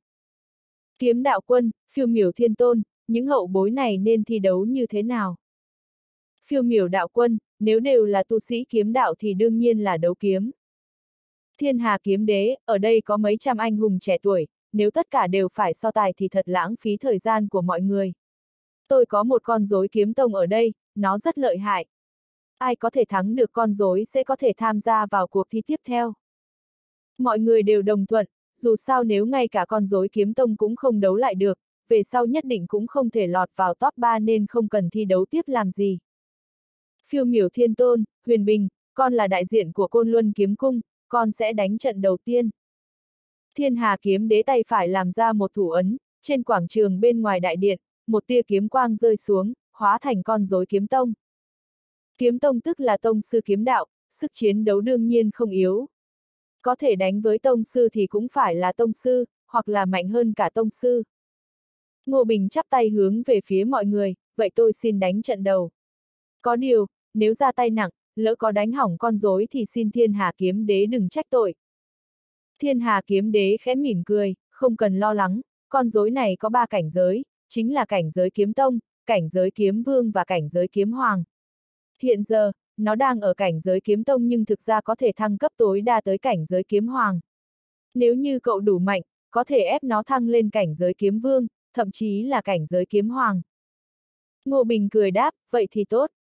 Kiếm đạo quân, phiêu miểu thiên tôn, những hậu bối này nên thi đấu như thế nào? Phiêu miểu đạo quân, nếu đều là tu sĩ kiếm đạo thì đương nhiên là đấu kiếm. Thiên hà kiếm đế, ở đây có mấy trăm anh hùng trẻ tuổi, nếu tất cả đều phải so tài thì thật lãng phí thời gian của mọi người. Tôi có một con rối kiếm tông ở đây, nó rất lợi hại. Ai có thể thắng được con rối sẽ có thể tham gia vào cuộc thi tiếp theo. Mọi người đều đồng thuận, dù sao nếu ngay cả con rối kiếm tông cũng không đấu lại được, về sau nhất định cũng không thể lọt vào top 3 nên không cần thi đấu tiếp làm gì. Phiêu miểu thiên tôn, huyền bình, con là đại diện của côn luân kiếm cung, con sẽ đánh trận đầu tiên. Thiên hà kiếm đế tay phải làm ra một thủ ấn, trên quảng trường bên ngoài đại điện, một tia kiếm quang rơi xuống, hóa thành con rối kiếm tông. Kiếm tông tức là tông sư kiếm đạo, sức chiến đấu đương nhiên không yếu. Có thể đánh với tông sư thì cũng phải là tông sư, hoặc là mạnh hơn cả tông sư. Ngô Bình chắp tay hướng về phía mọi người, vậy tôi xin đánh trận đầu. Có điều, nếu ra tay nặng, lỡ có đánh hỏng con rối thì xin thiên hà kiếm đế đừng trách tội. Thiên hà kiếm đế khẽ mỉm cười, không cần lo lắng, con rối này có ba cảnh giới, chính là cảnh giới kiếm tông, cảnh giới kiếm vương và cảnh giới kiếm hoàng. Hiện giờ, nó đang ở cảnh giới kiếm tông nhưng thực ra có thể thăng cấp tối đa tới cảnh giới kiếm hoàng. Nếu như cậu đủ mạnh, có thể ép nó thăng lên cảnh giới kiếm vương, thậm chí là cảnh giới kiếm hoàng. Ngô Bình cười đáp, vậy thì tốt.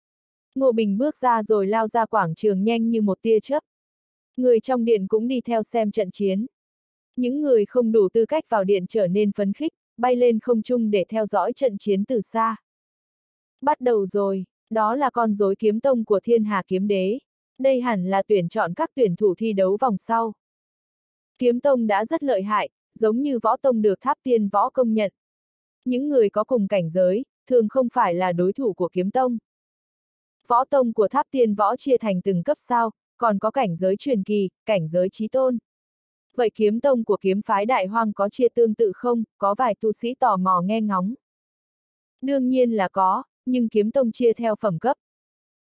Ngô Bình bước ra rồi lao ra quảng trường nhanh như một tia chớp. Người trong điện cũng đi theo xem trận chiến. Những người không đủ tư cách vào điện trở nên phấn khích, bay lên không trung để theo dõi trận chiến từ xa. Bắt đầu rồi, đó là con rối kiếm tông của thiên hà kiếm đế. Đây hẳn là tuyển chọn các tuyển thủ thi đấu vòng sau. Kiếm tông đã rất lợi hại, giống như võ tông được tháp tiên võ công nhận. Những người có cùng cảnh giới, thường không phải là đối thủ của kiếm tông. Võ tông của tháp tiên võ chia thành từng cấp sao, còn có cảnh giới truyền kỳ, cảnh giới trí tôn. Vậy kiếm tông của kiếm phái đại hoang có chia tương tự không, có vài tu sĩ tò mò nghe ngóng. Đương nhiên là có, nhưng kiếm tông chia theo phẩm cấp.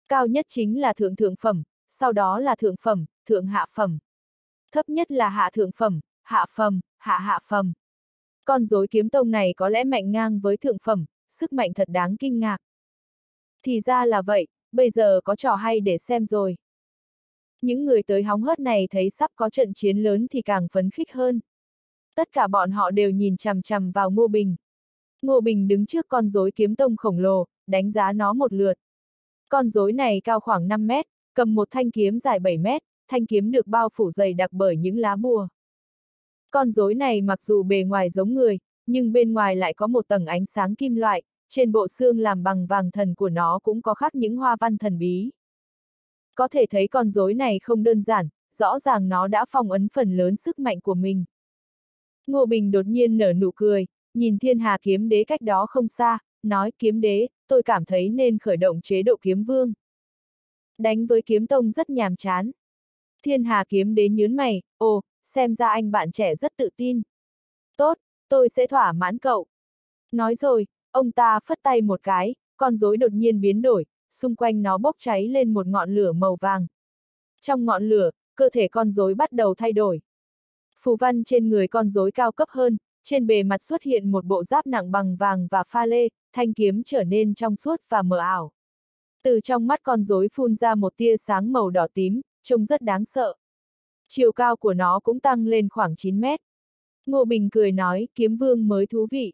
Cao nhất chính là thượng thượng phẩm, sau đó là thượng phẩm, thượng hạ phẩm. Thấp nhất là hạ thượng phẩm, hạ phẩm, hạ hạ phẩm. Con rối kiếm tông này có lẽ mạnh ngang với thượng phẩm, sức mạnh thật đáng kinh ngạc. Thì ra là vậy, bây giờ có trò hay để xem rồi. Những người tới hóng hớt này thấy sắp có trận chiến lớn thì càng phấn khích hơn. Tất cả bọn họ đều nhìn chằm chằm vào Ngô Bình. Ngô Bình đứng trước con rối kiếm tông khổng lồ, đánh giá nó một lượt. Con rối này cao khoảng 5 mét, cầm một thanh kiếm dài 7 mét, thanh kiếm được bao phủ dày đặc bởi những lá bùa. Con rối này mặc dù bề ngoài giống người, nhưng bên ngoài lại có một tầng ánh sáng kim loại, trên bộ xương làm bằng vàng thần của nó cũng có khắc những hoa văn thần bí. Có thể thấy con rối này không đơn giản, rõ ràng nó đã phong ấn phần lớn sức mạnh của mình. Ngô Bình đột nhiên nở nụ cười, nhìn thiên hà kiếm đế cách đó không xa, nói kiếm đế, tôi cảm thấy nên khởi động chế độ kiếm vương. Đánh với kiếm tông rất nhàm chán. Thiên hà kiếm đế nhớn mày, ồ, xem ra anh bạn trẻ rất tự tin. Tốt, tôi sẽ thỏa mãn cậu. Nói rồi, ông ta phất tay một cái, con rối đột nhiên biến đổi, xung quanh nó bốc cháy lên một ngọn lửa màu vàng. Trong ngọn lửa, cơ thể con rối bắt đầu thay đổi. Phù văn trên người con rối cao cấp hơn, trên bề mặt xuất hiện một bộ giáp nặng bằng vàng và pha lê, thanh kiếm trở nên trong suốt và mờ ảo. Từ trong mắt con rối phun ra một tia sáng màu đỏ tím, trông rất đáng sợ. Chiều cao của nó cũng tăng lên khoảng 9 mét. Ngô Bình cười nói, kiếm vương mới thú vị.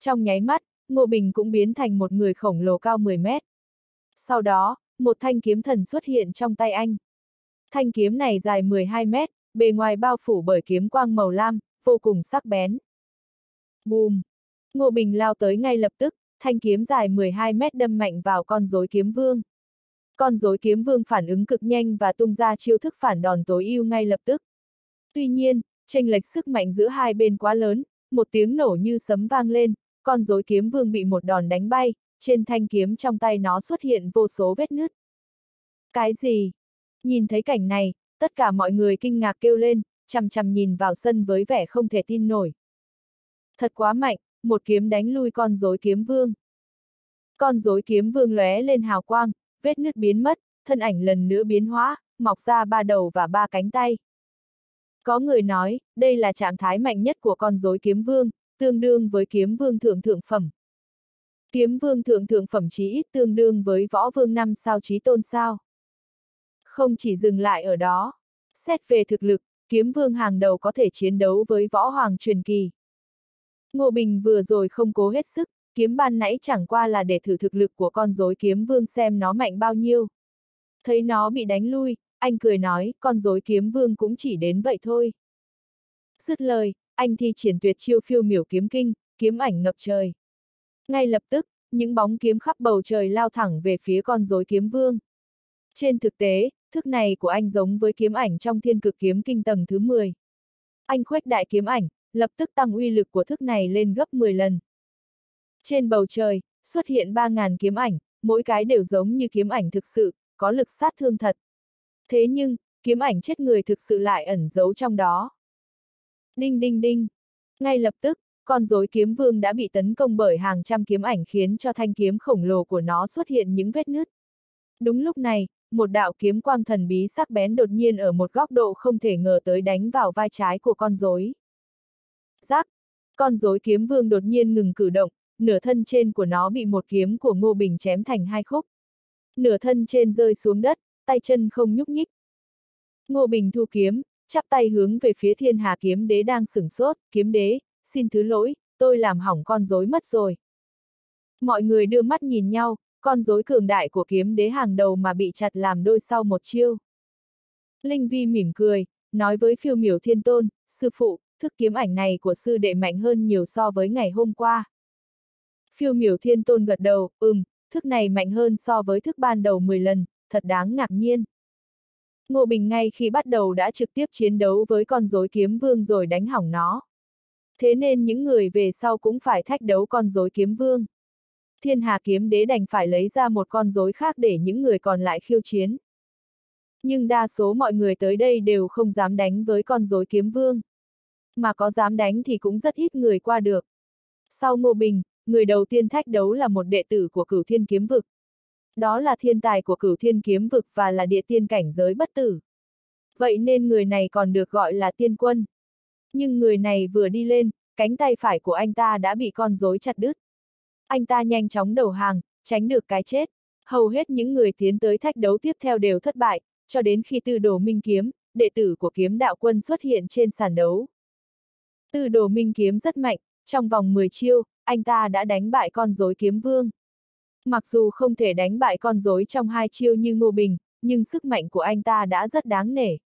Trong nháy mắt, Ngô Bình cũng biến thành một người khổng lồ cao 10 mét. Sau đó, một thanh kiếm thần xuất hiện trong tay anh. Thanh kiếm này dài 12 mét, bề ngoài bao phủ bởi kiếm quang màu lam, vô cùng sắc bén. Bùm! Ngô Bình lao tới ngay lập tức, thanh kiếm dài 12 mét đâm mạnh vào con rối kiếm vương. Con rối kiếm vương phản ứng cực nhanh và tung ra chiêu thức phản đòn tối ưu ngay lập tức. Tuy nhiên, chênh lệch sức mạnh giữa hai bên quá lớn, một tiếng nổ như sấm vang lên, con rối kiếm vương bị một đòn đánh bay, trên thanh kiếm trong tay nó xuất hiện vô số vết nứt. Cái gì? Nhìn thấy cảnh này, tất cả mọi người kinh ngạc kêu lên, chằm chằm nhìn vào sân với vẻ không thể tin nổi. Thật quá mạnh, một kiếm đánh lui con rối kiếm vương. Con rối kiếm vương lóe lên hào quang, vết nứt biến mất, thân ảnh lần nữa biến hóa, mọc ra ba đầu và ba cánh tay. Có người nói, đây là trạng thái mạnh nhất của con rối kiếm vương, tương đương với kiếm vương thượng thượng phẩm. Kiếm vương thượng thượng phẩm chí ít tương đương với võ vương năm sao chí tôn sao. Không chỉ dừng lại ở đó. Xét về thực lực, kiếm vương hàng đầu có thể chiến đấu với võ hoàng truyền kỳ. Ngô Bình vừa rồi không cố hết sức, kiếm ban nãy chẳng qua là để thử thực lực của con rối kiếm vương xem nó mạnh bao nhiêu. Thấy nó bị đánh lui, anh cười nói, con rối kiếm vương cũng chỉ đến vậy thôi. Dứt lời, anh thi triển tuyệt chiêu phiêu miểu kiếm kinh, kiếm ảnh ngập trời. Ngay lập tức, những bóng kiếm khắp bầu trời lao thẳng về phía con rối kiếm vương. Trên thực tế, thức này của anh giống với kiếm ảnh trong thiên cực kiếm kinh tầng thứ 10. Anh khuếch đại kiếm ảnh, lập tức tăng uy lực của thức này lên gấp 10 lần. Trên bầu trời, xuất hiện 3.000 kiếm ảnh, mỗi cái đều giống như kiếm ảnh thực sự, có lực sát thương thật. Thế nhưng, kiếm ảnh chết người thực sự lại ẩn giấu trong đó. Đinh đinh đinh. Ngay lập tức, con rối kiếm vương đã bị tấn công bởi hàng trăm kiếm ảnh khiến cho thanh kiếm khổng lồ của nó xuất hiện những vết nứt. Đúng lúc này, một đạo kiếm quang thần bí sắc bén đột nhiên ở một góc độ không thể ngờ tới đánh vào vai trái của con rối. Giác! Con rối kiếm vương đột nhiên ngừng cử động, nửa thân trên của nó bị một kiếm của Ngô Bình chém thành hai khúc. Nửa thân trên rơi xuống đất, tay chân không nhúc nhích. Ngô Bình thu kiếm, chắp tay hướng về phía thiên hà kiếm đế đang sửng sốt, kiếm đế, xin thứ lỗi, tôi làm hỏng con rối mất rồi. Mọi người đưa mắt nhìn nhau, con rối cường đại của kiếm đế hàng đầu mà bị chặt làm đôi sau một chiêu. Linh Vi mỉm cười, nói với phiêu miểu thiên tôn, sư phụ, thức kiếm ảnh này của sư đệ mạnh hơn nhiều so với ngày hôm qua. Phiêu miểu thiên tôn gật đầu, ừm, thức này mạnh hơn so với thức ban đầu 10 lần, thật đáng ngạc nhiên. Ngô Bình ngay khi bắt đầu đã trực tiếp chiến đấu với con rối kiếm vương rồi đánh hỏng nó. Thế nên những người về sau cũng phải thách đấu con rối kiếm vương. Thiên Hà kiếm đế đành phải lấy ra một con rối khác để những người còn lại khiêu chiến. Nhưng đa số mọi người tới đây đều không dám đánh với con rối kiếm vương. Mà có dám đánh thì cũng rất ít người qua được. Sau Ngô Bình, người đầu tiên thách đấu là một đệ tử của cửu thiên kiếm vực. Đó là thiên tài của cửu thiên kiếm vực và là địa tiên cảnh giới bất tử. Vậy nên người này còn được gọi là tiên quân. Nhưng người này vừa đi lên, cánh tay phải của anh ta đã bị con rối chặt đứt. Anh ta nhanh chóng đầu hàng, tránh được cái chết. Hầu hết những người tiến tới thách đấu tiếp theo đều thất bại, cho đến khi tư đồ minh kiếm, đệ tử của kiếm đạo quân xuất hiện trên sàn đấu. Tư đồ minh kiếm rất mạnh, trong vòng 10 chiêu, anh ta đã đánh bại con rối kiếm vương. Mặc dù không thể đánh bại con rối trong hai chiêu như Ngô Bình, nhưng sức mạnh của anh ta đã rất đáng nể.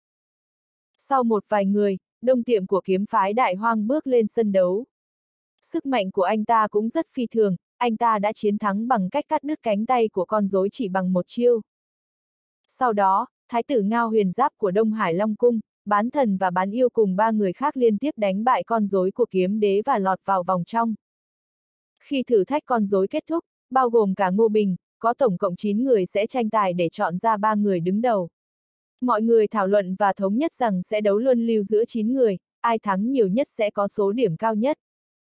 Sau một vài người, đông tiệm của kiếm phái đại hoang bước lên sân đấu. Sức mạnh của anh ta cũng rất phi thường, anh ta đã chiến thắng bằng cách cắt đứt cánh tay của con rối chỉ bằng một chiêu. Sau đó, Thái tử Ngao huyền giáp của Đông Hải Long Cung, bán thần và bán yêu cùng ba người khác liên tiếp đánh bại con rối của kiếm đế và lọt vào vòng trong. Khi thử thách con rối kết thúc, bao gồm cả Ngô Bình, có tổng cộng 9 người sẽ tranh tài để chọn ra ba người đứng đầu. Mọi người thảo luận và thống nhất rằng sẽ đấu luân lưu giữa 9 người, ai thắng nhiều nhất sẽ có số điểm cao nhất.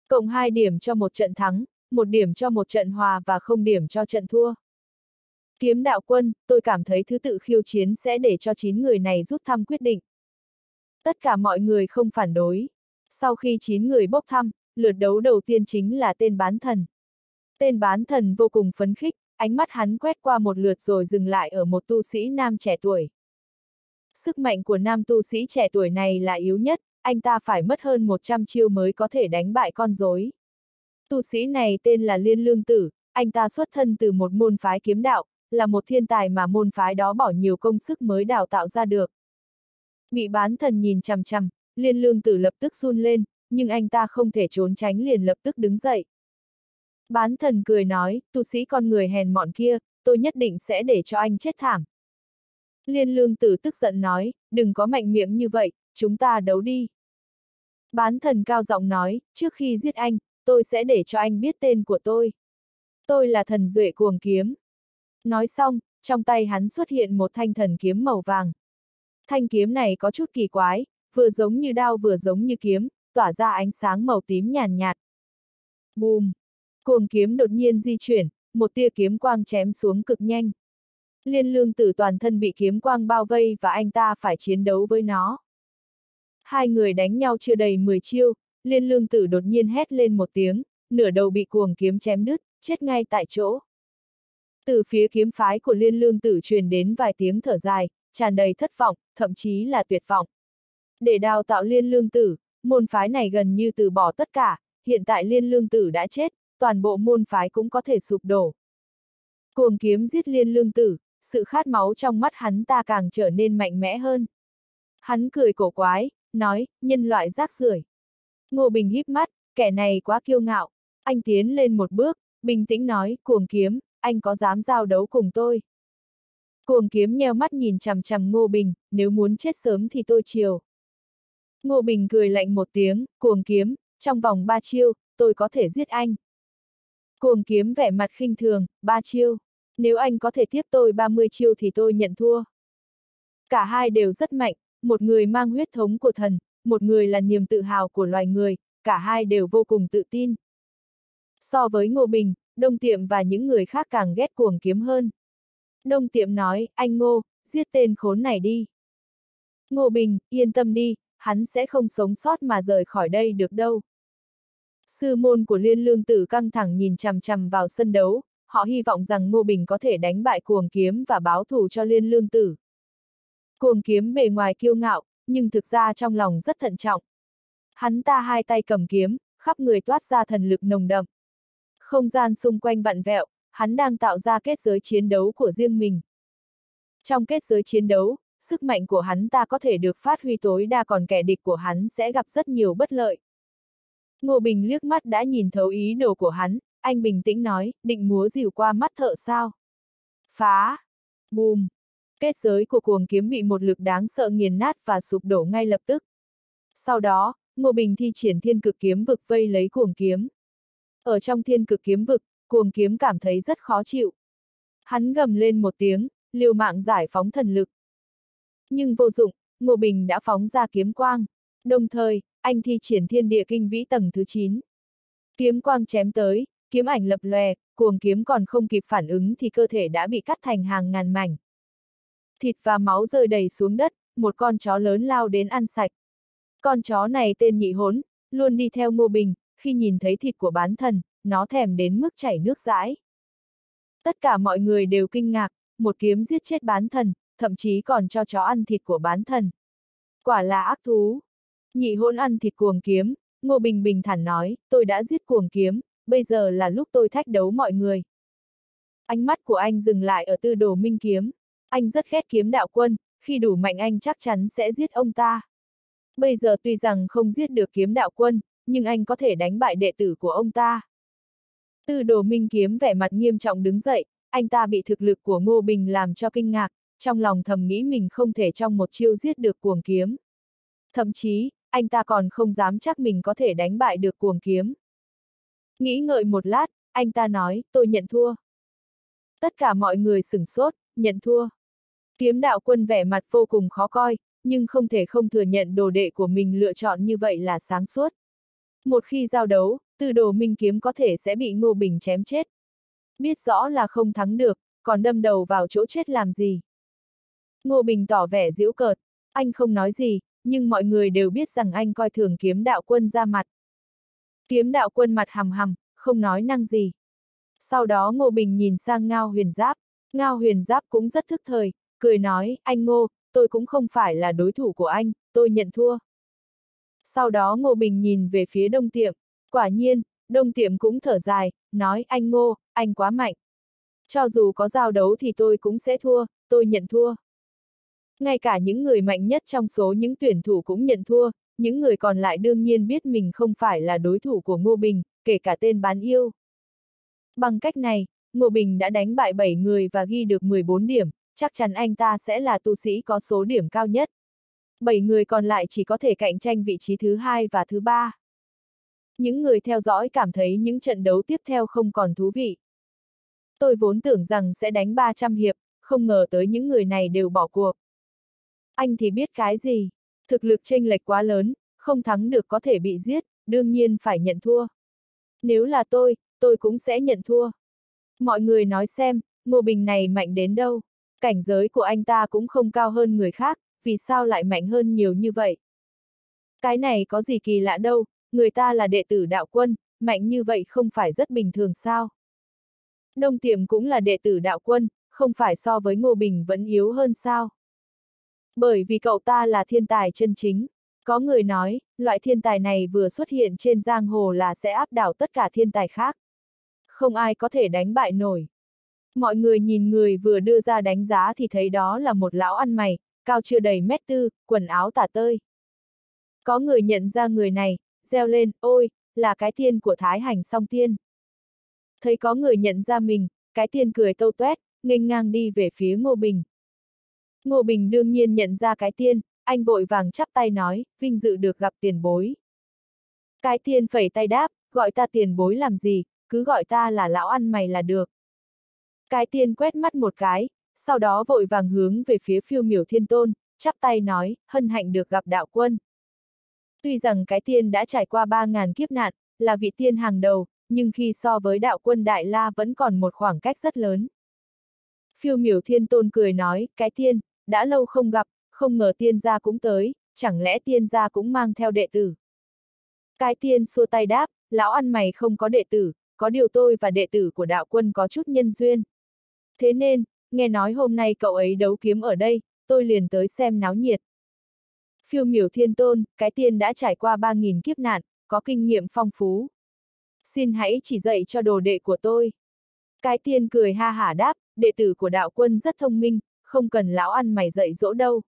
Cộng 2 điểm cho một trận thắng, một điểm cho một trận hòa và không điểm cho trận thua. Kiếm đạo quân, tôi cảm thấy thứ tự khiêu chiến sẽ để cho 9 người này rút thăm quyết định. Tất cả mọi người không phản đối. Sau khi 9 người bốc thăm, lượt đấu đầu tiên chính là tên bán thần. Tên bán thần vô cùng phấn khích, ánh mắt hắn quét qua một lượt rồi dừng lại ở một tu sĩ nam trẻ tuổi. Sức mạnh của nam tu sĩ trẻ tuổi này là yếu nhất, anh ta phải mất hơn 100 chiêu mới có thể đánh bại con rối. Tu sĩ này tên là Liên Lương Tử, anh ta xuất thân từ một môn phái kiếm đạo, là một thiên tài mà môn phái đó bỏ nhiều công sức mới đào tạo ra được. Bị bán thần nhìn chằm chằm, Liên Lương Tử lập tức run lên, nhưng anh ta không thể trốn tránh liền lập tức đứng dậy. Bán thần cười nói, tu sĩ con người hèn mọn kia, tôi nhất định sẽ để cho anh chết thảm. Liên lương tử tức giận nói, đừng có mạnh miệng như vậy, chúng ta đấu đi. Bán thần cao giọng nói, trước khi giết anh, tôi sẽ để cho anh biết tên của tôi. Tôi là thần duệ cuồng kiếm. Nói xong, trong tay hắn xuất hiện một thanh thần kiếm màu vàng. Thanh kiếm này có chút kỳ quái, vừa giống như đao vừa giống như kiếm, tỏa ra ánh sáng màu tím nhàn nhạt. Bùm! Cuồng kiếm đột nhiên di chuyển, một tia kiếm quang chém xuống cực nhanh. Liên lương tử toàn thân bị kiếm quang bao vây và anh ta phải chiến đấu với nó. Hai người đánh nhau chưa đầy 10 chiêu, liên lương tử đột nhiên hét lên một tiếng, nửa đầu bị cuồng kiếm chém đứt, chết ngay tại chỗ. Từ phía kiếm phái của liên lương tử truyền đến vài tiếng thở dài, tràn đầy thất vọng, thậm chí là tuyệt vọng. Để đào tạo liên lương tử, môn phái này gần như từ bỏ tất cả, hiện tại liên lương tử đã chết, toàn bộ môn phái cũng có thể sụp đổ. Cuồng kiếm giết liên lương tử, sự khát máu trong mắt hắn ta càng trở nên mạnh mẽ hơn. Hắn cười cổ quái, nói, nhân loại rác rưởi. Ngô Bình híp mắt, kẻ này quá kiêu ngạo. Anh tiến lên một bước, bình tĩnh nói, cuồng kiếm, anh có dám giao đấu cùng tôi? Cuồng kiếm nheo mắt nhìn chằm chằm Ngô Bình, nếu muốn chết sớm thì tôi chiều. Ngô Bình cười lạnh một tiếng, cuồng kiếm, trong vòng ba chiêu, tôi có thể giết anh. Cuồng kiếm vẻ mặt khinh thường, ba chiêu. Nếu anh có thể tiếp tôi 30 chiêu thì tôi nhận thua. Cả hai đều rất mạnh, một người mang huyết thống của thần, một người là niềm tự hào của loài người, cả hai đều vô cùng tự tin. So với Ngô Bình, Đông Tiệm và những người khác càng ghét cuồng kiếm hơn. Đông Tiệm nói, anh Ngô, giết tên khốn này đi. Ngô Bình, yên tâm đi, hắn sẽ không sống sót mà rời khỏi đây được đâu. Sư môn của liên lương tử căng thẳng nhìn chằm chằm vào sân đấu, họ hy vọng rằng Ngô Bình có thể đánh bại cuồng kiếm và báo thù cho liên lương tử. Cuồng kiếm bề ngoài kiêu ngạo, nhưng thực ra trong lòng rất thận trọng. Hắn ta hai tay cầm kiếm, khắp người toát ra thần lực nồng đậm. Không gian xung quanh vặn vẹo, hắn đang tạo ra kết giới chiến đấu của riêng mình. Trong kết giới chiến đấu, sức mạnh của hắn ta có thể được phát huy tối đa còn kẻ địch của hắn sẽ gặp rất nhiều bất lợi. Ngô Bình liếc mắt đã nhìn thấu ý đồ của hắn, anh bình tĩnh nói, định múa dìu qua mắt thợ sao? Phá! Bùm! Kết giới của cuồng kiếm bị một lực đáng sợ nghiền nát và sụp đổ ngay lập tức. Sau đó, Ngô Bình thi triển thiên cực kiếm vực vây lấy cuồng kiếm. Ở trong thiên cực kiếm vực, cuồng kiếm cảm thấy rất khó chịu. Hắn gầm lên một tiếng, liều mạng giải phóng thần lực. Nhưng vô dụng, Ngô Bình đã phóng ra kiếm quang. Đồng thời, anh thi triển thiên địa kinh vĩ tầng thứ 9. Kiếm quang chém tới, kiếm ảnh lập lòe, cuồng kiếm còn không kịp phản ứng thì cơ thể đã bị cắt thành hàng ngàn mảnh. Thịt và máu rơi đầy xuống đất, một con chó lớn lao đến ăn sạch. Con chó này tên nhị hốn, luôn đi theo Ngô Bình, khi nhìn thấy thịt của bán thần, nó thèm đến mức chảy nước rãi. Tất cả mọi người đều kinh ngạc, một kiếm giết chết bán thần, thậm chí còn cho chó ăn thịt của bán thần. Quả là ác thú. Nhị hỗn ăn thịt cuồng kiếm, Ngô Bình bình thản nói, tôi đã giết cuồng kiếm, bây giờ là lúc tôi thách đấu mọi người. Ánh mắt của anh dừng lại ở tư đồ minh kiếm. Anh rất ghét kiếm đạo quân, khi đủ mạnh anh chắc chắn sẽ giết ông ta. Bây giờ tuy rằng không giết được kiếm đạo quân, nhưng anh có thể đánh bại đệ tử của ông ta. Tư đồ minh kiếm vẻ mặt nghiêm trọng đứng dậy, anh ta bị thực lực của Ngô Bình làm cho kinh ngạc, trong lòng thầm nghĩ mình không thể trong một chiêu giết được cuồng kiếm. Thậm chí, anh ta còn không dám chắc mình có thể đánh bại được cuồng kiếm. Nghĩ ngợi một lát, anh ta nói, tôi nhận thua. Tất cả mọi người sửng sốt, nhận thua. Kiếm đạo quân vẻ mặt vô cùng khó coi, nhưng không thể không thừa nhận đồ đệ của mình lựa chọn như vậy là sáng suốt. Một khi giao đấu, tư đồ minh kiếm có thể sẽ bị Ngô Bình chém chết. Biết rõ là không thắng được, còn đâm đầu vào chỗ chết làm gì. Ngô Bình tỏ vẻ giễu cợt, anh không nói gì, nhưng mọi người đều biết rằng anh coi thường kiếm đạo quân ra mặt. Kiếm đạo quân mặt hầm hầm, không nói năng gì. Sau đó Ngô Bình nhìn sang Ngao huyền giáp, Ngao huyền giáp cũng rất thức thời, cười nói, anh Ngô, tôi cũng không phải là đối thủ của anh, tôi nhận thua. Sau đó Ngô Bình nhìn về phía đông tiệm, quả nhiên, đông tiệm cũng thở dài, nói anh Ngô, anh quá mạnh. Cho dù có giao đấu thì tôi cũng sẽ thua, tôi nhận thua. Ngay cả những người mạnh nhất trong số những tuyển thủ cũng nhận thua, những người còn lại đương nhiên biết mình không phải là đối thủ của Ngô Bình, kể cả tên bán yêu. Bằng cách này, Ngô Bình đã đánh bại 7 người và ghi được 14 điểm, chắc chắn anh ta sẽ là tu sĩ có số điểm cao nhất. 7 người còn lại chỉ có thể cạnh tranh vị trí thứ hai và thứ ba. Những người theo dõi cảm thấy những trận đấu tiếp theo không còn thú vị. Tôi vốn tưởng rằng sẽ đánh 300 hiệp, không ngờ tới những người này đều bỏ cuộc. Anh thì biết cái gì? Thực lực chênh lệch quá lớn, không thắng được có thể bị giết, đương nhiên phải nhận thua. Nếu là tôi, tôi cũng sẽ nhận thua. Mọi người nói xem, Ngô Bình này mạnh đến đâu? Cảnh giới của anh ta cũng không cao hơn người khác, vì sao lại mạnh hơn nhiều như vậy? Cái này có gì kỳ lạ đâu, người ta là đệ tử đạo quân, mạnh như vậy không phải rất bình thường sao? Đông tiệm cũng là đệ tử đạo quân, không phải so với Ngô Bình vẫn yếu hơn sao? Bởi vì cậu ta là thiên tài chân chính. Có người nói, loại thiên tài này vừa xuất hiện trên giang hồ là sẽ áp đảo tất cả thiên tài khác. Không ai có thể đánh bại nổi. Mọi người nhìn người vừa đưa ra đánh giá thì thấy đó là một lão ăn mày, cao chưa đầy mét tư, quần áo tả tơi. Có người nhận ra người này, reo lên, ôi, là cái tiên của Thái Hành song tiên. Thấy có người nhận ra mình, cái tiên cười tâu tuét, nghênh ngang đi về phía Ngô Bình. Ngô Bình đương nhiên nhận ra cái tiên, anh vội vàng chắp tay nói, vinh dự được gặp tiền bối. Cái tiên phẩy tay đáp, gọi ta tiền bối làm gì, cứ gọi ta là lão ăn mày là được. Cái tiên quét mắt một cái, sau đó vội vàng hướng về phía phiêu miểu thiên tôn, chắp tay nói, hân hạnh được gặp đạo quân. Tuy rằng cái tiên đã trải qua 3.000 kiếp nạn, là vị tiên hàng đầu, nhưng khi so với đạo quân Đại La vẫn còn một khoảng cách rất lớn. Phiêu miểu thiên tôn cười nói, cái tiên, đã lâu không gặp, không ngờ tiên gia cũng tới, chẳng lẽ tiên gia cũng mang theo đệ tử. Cái tiên xua tay đáp, lão ăn mày không có đệ tử, có điều tôi và đệ tử của đạo quân có chút nhân duyên. Thế nên, nghe nói hôm nay cậu ấy đấu kiếm ở đây, tôi liền tới xem náo nhiệt. Phiêu miểu thiên tôn, cái tiên đã trải qua 3.000 kiếp nạn, có kinh nghiệm phong phú. Xin hãy chỉ dạy cho đồ đệ của tôi. Cái tiên cười ha hả đáp, đệ tử của đạo quân rất thông minh, không cần lão ăn mày dạy dỗ đâu.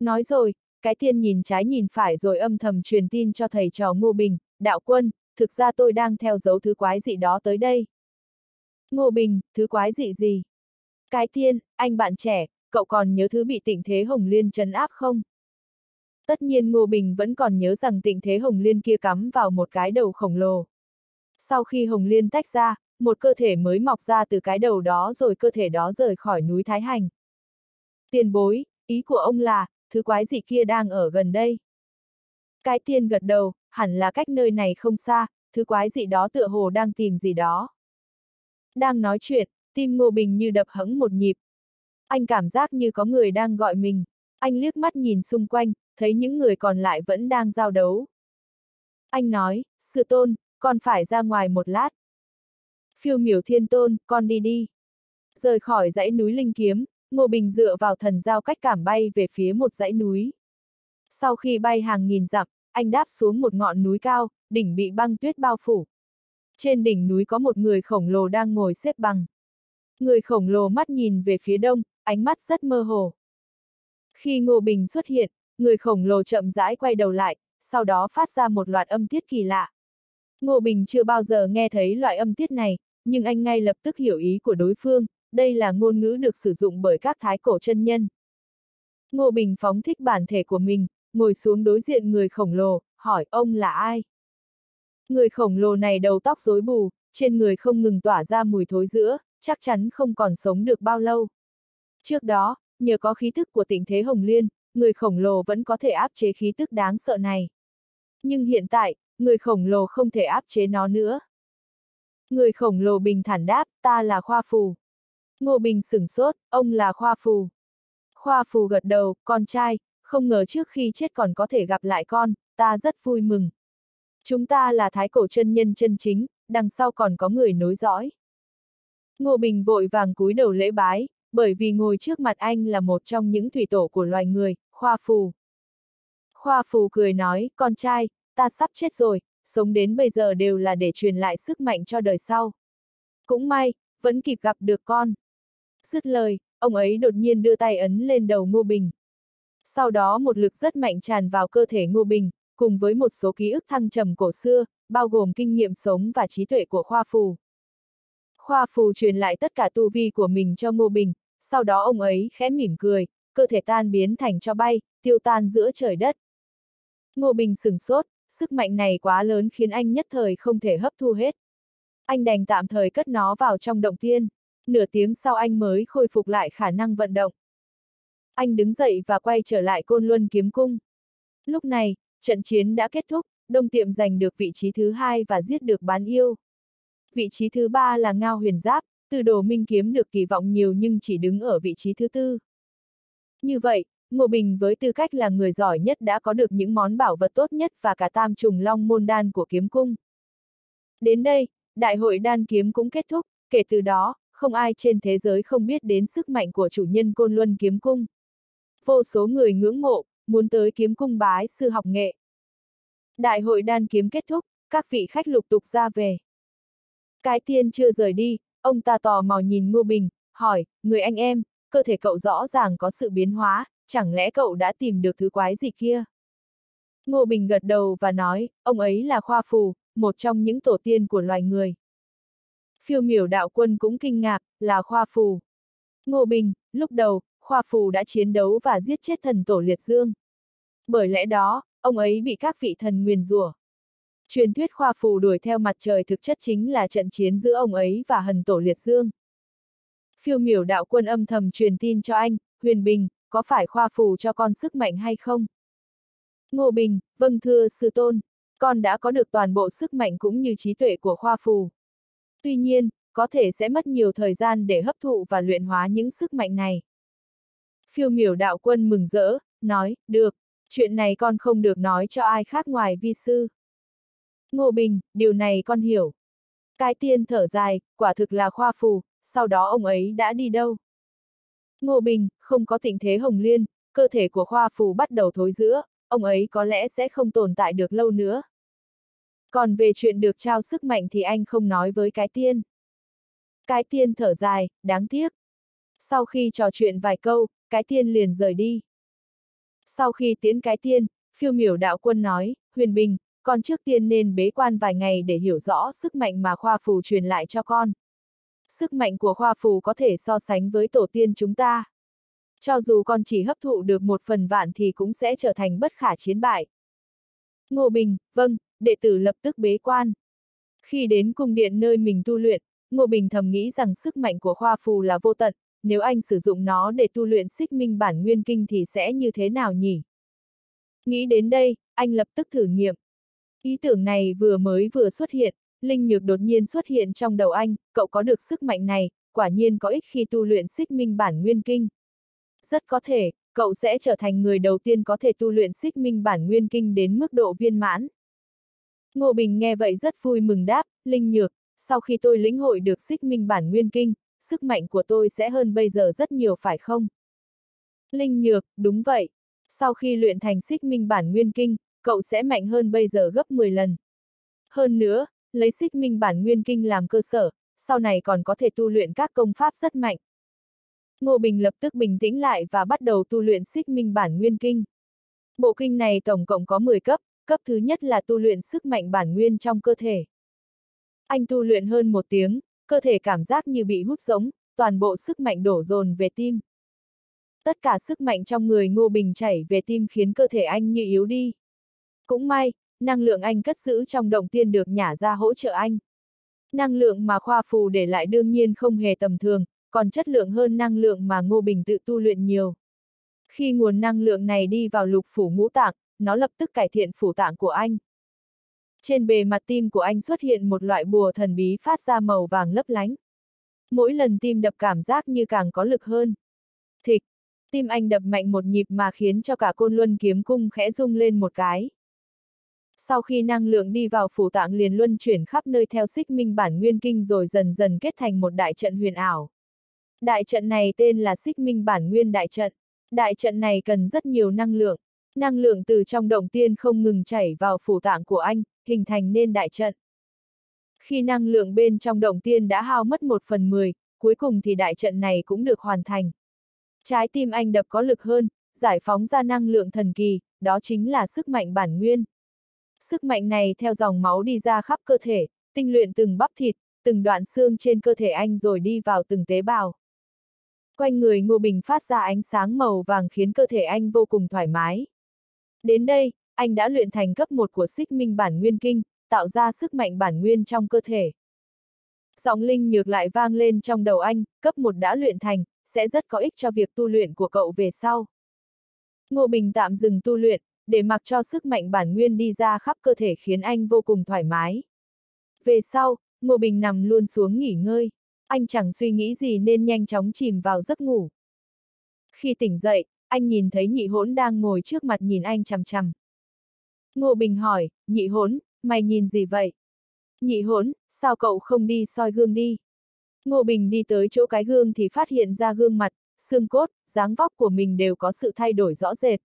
Nói rồi, cái tiên nhìn trái nhìn phải rồi âm thầm truyền tin cho thầy trò Ngô Bình, đạo quân, thực ra tôi đang theo dấu thứ quái dị đó tới đây. Ngô Bình, thứ quái dị gì? Cái tiên, anh bạn trẻ, cậu còn nhớ thứ bị tịnh thế Hồng Liên trấn áp không? Tất nhiên Ngô Bình vẫn còn nhớ rằng tịnh thế Hồng Liên kia cắm vào một cái đầu khổng lồ. Sau khi Hồng Liên tách ra, một cơ thể mới mọc ra từ cái đầu đó rồi cơ thể đó rời khỏi núi Thái Hành. Tiền bối, ý của ông là, thứ quái gì kia đang ở gần đây. Cái tiên gật đầu, hẳn là cách nơi này không xa, thứ quái gì đó tựa hồ đang tìm gì đó. Đang nói chuyện, tim Ngô Bình như đập hững một nhịp. Anh cảm giác như có người đang gọi mình. Anh liếc mắt nhìn xung quanh, thấy những người còn lại vẫn đang giao đấu. Anh nói, sư tôn, con phải ra ngoài một lát. Phiêu miểu thiên tôn, con đi đi. Rời khỏi dãy núi Linh Kiếm, Ngô Bình dựa vào thần giao cách cảm bay về phía một dãy núi. Sau khi bay hàng nghìn dặm, anh đáp xuống một ngọn núi cao, đỉnh bị băng tuyết bao phủ. Trên đỉnh núi có một người khổng lồ đang ngồi xếp bằng. Người khổng lồ mắt nhìn về phía đông, ánh mắt rất mơ hồ. Khi Ngô Bình xuất hiện, người khổng lồ chậm rãi quay đầu lại, sau đó phát ra một loạt âm tiết kỳ lạ. Ngô Bình chưa bao giờ nghe thấy loại âm tiết này, nhưng anh ngay lập tức hiểu ý của đối phương, đây là ngôn ngữ được sử dụng bởi các thái cổ chân nhân. Ngô Bình phóng thích bản thể của mình, ngồi xuống đối diện người khổng lồ, hỏi ông là ai? Người khổng lồ này đầu tóc rối bù, trên người không ngừng tỏa ra mùi thối giữa, chắc chắn không còn sống được bao lâu. Trước đó, nhờ có khí thức của tình thế Hồng Liên, người khổng lồ vẫn có thể áp chế khí tức đáng sợ này. Nhưng hiện tại, người khổng lồ không thể áp chế nó nữa. Người khổng lồ bình thản đáp, ta là Khoa Phù. Ngô Bình sửng sốt, ông là Khoa Phù. Khoa Phù gật đầu, con trai, không ngờ trước khi chết còn có thể gặp lại con, ta rất vui mừng. Chúng ta là thái cổ chân nhân chân chính, đằng sau còn có người nối dõi. Ngô Bình vội vàng cúi đầu lễ bái, bởi vì ngồi trước mặt anh là một trong những thủy tổ của loài người, Khoa Phù. Khoa Phù cười nói, con trai, ta sắp chết rồi, sống đến bây giờ đều là để truyền lại sức mạnh cho đời sau. Cũng may, vẫn kịp gặp được con. Dứt lời, ông ấy đột nhiên đưa tay ấn lên đầu Ngô Bình. Sau đó một lực rất mạnh tràn vào cơ thể Ngô Bình, cùng với một số ký ức thăng trầm cổ xưa, bao gồm kinh nghiệm sống và trí tuệ của Khoa Phù. Khoa Phù truyền lại tất cả tu vi của mình cho Ngô Bình, sau đó ông ấy khẽ mỉm cười, cơ thể tan biến thành cho bay, tiêu tan giữa trời đất. Ngô Bình sừng sốt, sức mạnh này quá lớn khiến anh nhất thời không thể hấp thu hết. Anh đành tạm thời cất nó vào trong động tiên, nửa tiếng sau anh mới khôi phục lại khả năng vận động. Anh đứng dậy và quay trở lại côn luân kiếm cung. Lúc này, trận chiến đã kết thúc, đông tiệm giành được vị trí thứ hai và giết được bán yêu. Vị trí thứ ba là Ngao Huyền Giáp, từ đồ minh kiếm được kỳ vọng nhiều nhưng chỉ đứng ở vị trí thứ tư. Như vậy, Ngô Bình với tư cách là người giỏi nhất đã có được những món bảo vật tốt nhất và cả tam trùng long môn đan của kiếm cung. Đến đây, đại hội đan kiếm cũng kết thúc, kể từ đó, không ai trên thế giới không biết đến sức mạnh của chủ nhân Côn Luân kiếm cung. Vô số người ngưỡng mộ, muốn tới kiếm cung bái sư học nghệ. Đại hội đan kiếm kết thúc, các vị khách lục tục ra về. Cái tiên chưa rời đi, ông ta tò mò nhìn Ngô Bình, hỏi, người anh em, cơ thể cậu rõ ràng có sự biến hóa, chẳng lẽ cậu đã tìm được thứ quái gì kia? Ngô Bình gật đầu và nói, ông ấy là Khoa Phù, một trong những tổ tiên của loài người. Phiêu miểu đạo quân cũng kinh ngạc, là Khoa Phù. Ngô Bình, lúc đầu, Khoa Phù đã chiến đấu và giết chết thần tổ liệt dương. Bởi lẽ đó, ông ấy bị các vị thần nguyền rủa. Truyền thuyết Khoa Phù đuổi theo mặt trời thực chất chính là trận chiến giữa ông ấy và hần tổ liệt dương. Phiêu miểu đạo quân âm thầm truyền tin cho anh, Huyền Bình, có phải khoa phù cho con sức mạnh hay không? Ngô Bình, vâng thưa sư tôn, con đã có được toàn bộ sức mạnh cũng như trí tuệ của khoa phù. Tuy nhiên, có thể sẽ mất nhiều thời gian để hấp thụ và luyện hóa những sức mạnh này. Phiêu miểu đạo quân mừng rỡ, nói, được, chuyện này con không được nói cho ai khác ngoài vi sư. Ngô Bình, điều này con hiểu. Cái tiên thở dài, quả thực là khoa phù, sau đó ông ấy đã đi đâu? Ngô Bình, không có thịnh thế hồng liên, cơ thể của khoa phù bắt đầu thối giữa, ông ấy có lẽ sẽ không tồn tại được lâu nữa. Còn về chuyện được trao sức mạnh thì anh không nói với cái tiên. Cái tiên thở dài, đáng tiếc. Sau khi trò chuyện vài câu, cái tiên liền rời đi. Sau khi tiến cái tiên, phiêu miểu đạo quân nói, Huyền Bình, con trước tiên nên bế quan vài ngày để hiểu rõ sức mạnh mà khoa phù truyền lại cho con. Sức mạnh của khoa phù có thể so sánh với tổ tiên chúng ta. Cho dù con chỉ hấp thụ được một phần vạn thì cũng sẽ trở thành bất khả chiến bại. Ngô Bình, vâng, đệ tử lập tức bế quan. Khi đến cung điện nơi mình tu luyện, Ngô Bình thầm nghĩ rằng sức mạnh của khoa phù là vô tận, nếu anh sử dụng nó để tu luyện xích minh bản nguyên kinh thì sẽ như thế nào nhỉ? Nghĩ đến đây, anh lập tức thử nghiệm. Ý tưởng này vừa mới vừa xuất hiện, Linh Nhược đột nhiên xuất hiện trong đầu anh, cậu có được sức mạnh này, quả nhiên có ích khi tu luyện xích minh bản nguyên kinh. Rất có thể, cậu sẽ trở thành người đầu tiên có thể tu luyện xích minh bản nguyên kinh đến mức độ viên mãn. Ngô Bình nghe vậy rất vui mừng đáp, Linh Nhược, sau khi tôi lĩnh hội được xích minh bản nguyên kinh, sức mạnh của tôi sẽ hơn bây giờ rất nhiều phải không? Linh Nhược, đúng vậy. Sau khi luyện thành xích minh bản nguyên kinh, cậu sẽ mạnh hơn bây giờ gấp 10 lần. Hơn nữa, lấy xích minh bản nguyên kinh làm cơ sở, sau này còn có thể tu luyện các công pháp rất mạnh. Ngô Bình lập tức bình tĩnh lại và bắt đầu tu luyện xích minh bản nguyên kinh. Bộ kinh này tổng cộng có 10 cấp, cấp thứ nhất là tu luyện sức mạnh bản nguyên trong cơ thể. Anh tu luyện hơn một tiếng, cơ thể cảm giác như bị hút giống, toàn bộ sức mạnh đổ dồn về tim. Tất cả sức mạnh trong người Ngô Bình chảy về tim khiến cơ thể anh như yếu đi. Cũng may, năng lượng anh cất giữ trong động tiên được nhả ra hỗ trợ anh. Năng lượng mà khoa phù để lại đương nhiên không hề tầm thường, còn chất lượng hơn năng lượng mà Ngô Bình tự tu luyện nhiều. Khi nguồn năng lượng này đi vào lục phủ ngũ tạng, nó lập tức cải thiện phủ tạng của anh. Trên bề mặt tim của anh xuất hiện một loại bùa thần bí phát ra màu vàng lấp lánh. Mỗi lần tim đập cảm giác như càng có lực hơn. Thịch, tim anh đập mạnh một nhịp mà khiến cho cả côn luân kiếm cung khẽ rung lên một cái. Sau khi năng lượng đi vào phủ tạng liền luân chuyển khắp nơi theo xích minh bản nguyên kinh rồi dần dần kết thành một đại trận huyền ảo. Đại trận này tên là xích minh bản nguyên đại trận. Đại trận này cần rất nhiều năng lượng. Năng lượng từ trong động tiên không ngừng chảy vào phủ tạng của anh, hình thành nên đại trận. Khi năng lượng bên trong động tiên đã hao mất một phần mười, cuối cùng thì đại trận này cũng được hoàn thành. Trái tim anh đập có lực hơn, giải phóng ra năng lượng thần kỳ, đó chính là sức mạnh bản nguyên. Sức mạnh này theo dòng máu đi ra khắp cơ thể, tinh luyện từng bắp thịt, từng đoạn xương trên cơ thể anh rồi đi vào từng tế bào. Quanh người Ngô Bình phát ra ánh sáng màu vàng khiến cơ thể anh vô cùng thoải mái. Đến đây, anh đã luyện thành cấp 1 của xích minh bản nguyên kinh, tạo ra sức mạnh bản nguyên trong cơ thể. Giọng linh nhược lại vang lên trong đầu anh, cấp 1 đã luyện thành, sẽ rất có ích cho việc tu luyện của cậu về sau. Ngô Bình tạm dừng tu luyện, để mặc cho sức mạnh bản nguyên đi ra khắp cơ thể khiến anh vô cùng thoải mái. Về sau, Ngô Bình nằm luôn xuống nghỉ ngơi. Anh chẳng suy nghĩ gì nên nhanh chóng chìm vào giấc ngủ. Khi tỉnh dậy, anh nhìn thấy nhị hỗn đang ngồi trước mặt nhìn anh chằm chằm. Ngô Bình hỏi, nhị hỗn, mày nhìn gì vậy? Nhị hỗn, sao cậu không đi soi gương đi? Ngô Bình đi tới chỗ cái gương thì phát hiện ra gương mặt, xương cốt, dáng vóc của mình đều có sự thay đổi rõ rệt.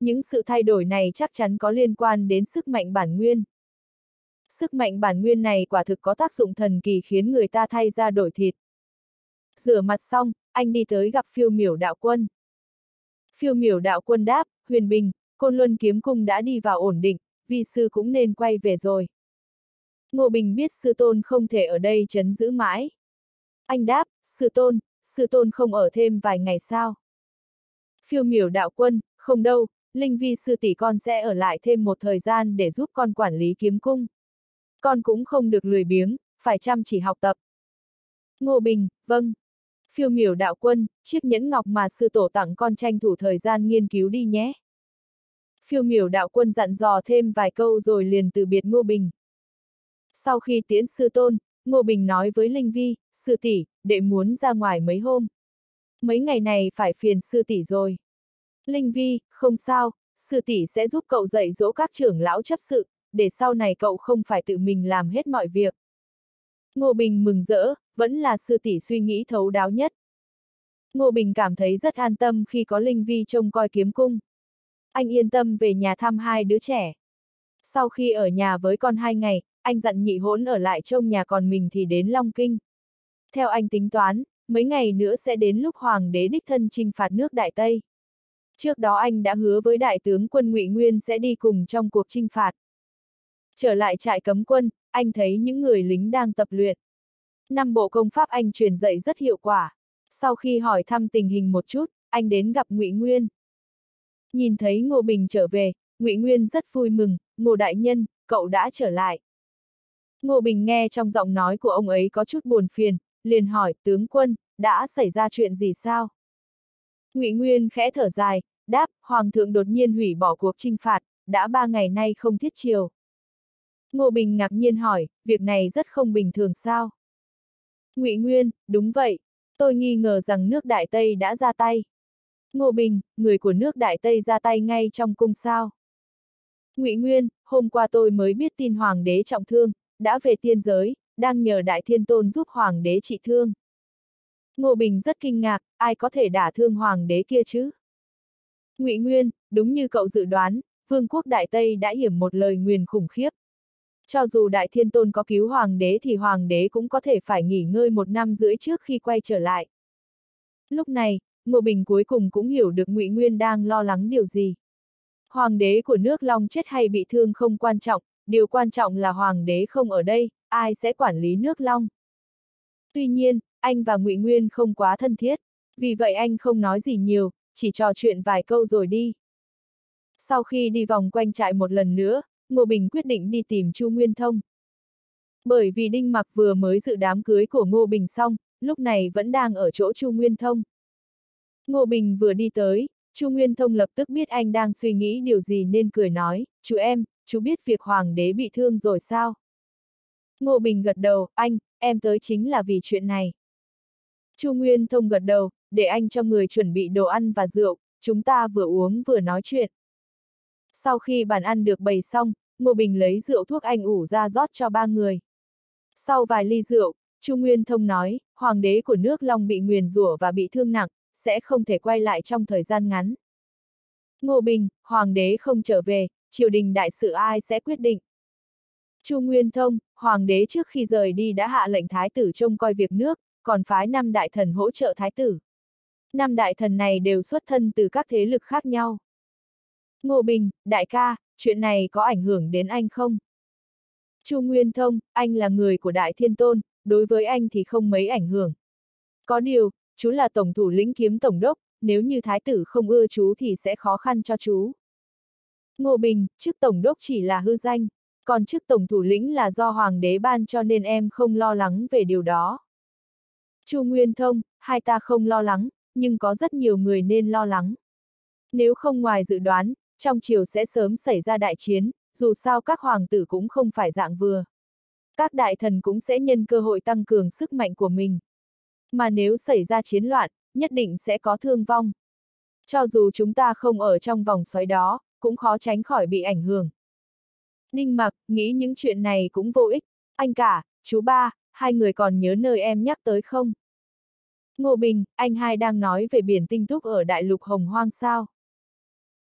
Những sự thay đổi này chắc chắn có liên quan đến sức mạnh bản nguyên. Sức mạnh bản nguyên này quả thực có tác dụng thần kỳ khiến người ta thay ra đổi thịt. Rửa mặt xong, anh đi tới gặp phiêu miểu đạo quân. Phiêu miểu đạo quân đáp, huyền bình, côn luân kiếm cung đã đi vào ổn định, vi sư cũng nên quay về rồi. Ngô Bình biết sư tôn không thể ở đây chấn giữ mãi. Anh đáp, sư tôn, sư tôn không ở thêm vài ngày sao? Phiêu miểu đạo quân, không đâu, Linh Vi sư tỷ con sẽ ở lại thêm một thời gian để giúp con quản lý kiếm cung. Con cũng không được lười biếng, phải chăm chỉ học tập. Ngô Bình, vâng. Phiêu miểu đạo quân, chiếc nhẫn ngọc mà sư tổ tặng con tranh thủ thời gian nghiên cứu đi nhé. Phiêu miểu đạo quân dặn dò thêm vài câu rồi liền từ biệt Ngô Bình. Sau khi tiễn sư tôn, Ngô Bình nói với Linh Vi, sư tỷ, đệ muốn ra ngoài mấy hôm. Mấy ngày này phải phiền sư tỷ rồi. Linh Vi, không sao, sư tỷ sẽ giúp cậu dạy dỗ các trưởng lão chấp sự, để sau này cậu không phải tự mình làm hết mọi việc. Ngô Bình mừng rỡ, vẫn là sư tỷ suy nghĩ thấu đáo nhất. Ngô Bình cảm thấy rất an tâm khi có Linh Vi trông coi kiếm cung. Anh yên tâm về nhà thăm hai đứa trẻ. Sau khi ở nhà với con hai ngày, anh dặn nhị hỗn ở lại trông nhà còn mình thì đến Long Kinh. Theo anh tính toán, mấy ngày nữa sẽ đến lúc Hoàng đế đích thân trinh phạt nước Đại Tây. Trước đó anh đã hứa với đại tướng quân Ngụy Nguyên sẽ đi cùng trong cuộc trinh phạt. Trở lại trại cấm quân, anh thấy những người lính đang tập luyện. Năm bộ công pháp anh truyền dạy rất hiệu quả. Sau khi hỏi thăm tình hình một chút, anh đến gặp Ngụy Nguyên. Nhìn thấy Ngô Bình trở về, Ngụy Nguyên rất vui mừng, Ngô Đại Nhân, cậu đã trở lại. Ngô Bình nghe trong giọng nói của ông ấy có chút buồn phiền, liền hỏi, tướng quân, đã xảy ra chuyện gì sao? Ngụy Nguyên khẽ thở dài, đáp, Hoàng thượng đột nhiên hủy bỏ cuộc trinh phạt, đã ba ngày nay không thiết chiều. Ngô Bình ngạc nhiên hỏi, việc này rất không bình thường sao? Ngụy Nguyên, đúng vậy, tôi nghi ngờ rằng nước Đại Tây đã ra tay. Ngô Bình, người của nước Đại Tây ra tay ngay trong cung sao? Ngụy Nguyên, hôm qua tôi mới biết tin Hoàng đế trọng thương, đã về tiên giới, đang nhờ Đại Thiên Tôn giúp Hoàng đế trị thương. Ngô Bình rất kinh ngạc, ai có thể đả thương Hoàng đế kia chứ? Ngụy Nguyên, đúng như cậu dự đoán, Vương quốc Đại Tây đã hiểm một lời nguyền khủng khiếp. Cho dù Đại Thiên Tôn có cứu Hoàng đế thì Hoàng đế cũng có thể phải nghỉ ngơi một năm rưỡi trước khi quay trở lại. Lúc này, Ngô Bình cuối cùng cũng hiểu được Ngụy Nguyên đang lo lắng điều gì. Hoàng đế của nước Long chết hay bị thương không quan trọng, điều quan trọng là Hoàng đế không ở đây, ai sẽ quản lý nước Long. Tuy nhiên, anh và Ngụy Nguyên không quá thân thiết, vì vậy anh không nói gì nhiều, chỉ trò chuyện vài câu rồi đi. Sau khi đi vòng quanh trại một lần nữa, Ngô Bình quyết định đi tìm Chu Nguyên Thông. Bởi vì Đinh Mặc vừa mới dự đám cưới của Ngô Bình xong, lúc này vẫn đang ở chỗ Chu Nguyên Thông. Ngô Bình vừa đi tới, Chu Nguyên Thông lập tức biết anh đang suy nghĩ điều gì nên cười nói, chú em, chú biết việc Hoàng đế bị thương rồi sao? Ngô Bình gật đầu, anh, em tới chính là vì chuyện này. Chu Nguyên Thông gật đầu, để anh cho người chuẩn bị đồ ăn và rượu, chúng ta vừa uống vừa nói chuyện. Sau khi bàn ăn được bày xong, Ngô Bình lấy rượu thuốc anh ủ ra rót cho ba người. Sau vài ly rượu, Chu Nguyên Thông nói, hoàng đế của nước Long bị nguyền rủa và bị thương nặng, sẽ không thể quay lại trong thời gian ngắn. Ngô Bình, hoàng đế không trở về, triều đình đại sự ai sẽ quyết định. Chu Nguyên Thông, hoàng đế trước khi rời đi đã hạ lệnh thái tử trông coi việc nước, còn phái năm đại thần hỗ trợ thái tử. Năm đại thần này đều xuất thân từ các thế lực khác nhau. Ngô Bình, đại ca, chuyện này có ảnh hưởng đến anh không? Chu Nguyên Thông, anh là người của Đại Thiên Tôn, đối với anh thì không mấy ảnh hưởng. Có điều, chú là tổng thủ lĩnh kiếm tổng đốc, nếu như thái tử không ưa chú thì sẽ khó khăn cho chú. Ngô Bình, chức tổng đốc chỉ là hư danh, còn chức tổng thủ lĩnh là do hoàng đế ban cho nên em không lo lắng về điều đó. Chu Nguyên Thông, hai ta không lo lắng, nhưng có rất nhiều người nên lo lắng. Nếu không ngoài dự đoán, trong chiều sẽ sớm xảy ra đại chiến, dù sao các hoàng tử cũng không phải dạng vừa. Các đại thần cũng sẽ nhân cơ hội tăng cường sức mạnh của mình. Mà nếu xảy ra chiến loạn, nhất định sẽ có thương vong. Cho dù chúng ta không ở trong vòng xoáy đó, cũng khó tránh khỏi bị ảnh hưởng. Ninh mặc, nghĩ những chuyện này cũng vô ích. Anh cả, chú ba, hai người còn nhớ nơi em nhắc tới không? Ngô Bình, anh hai đang nói về biển tinh túc ở đại lục Hồng Hoang sao?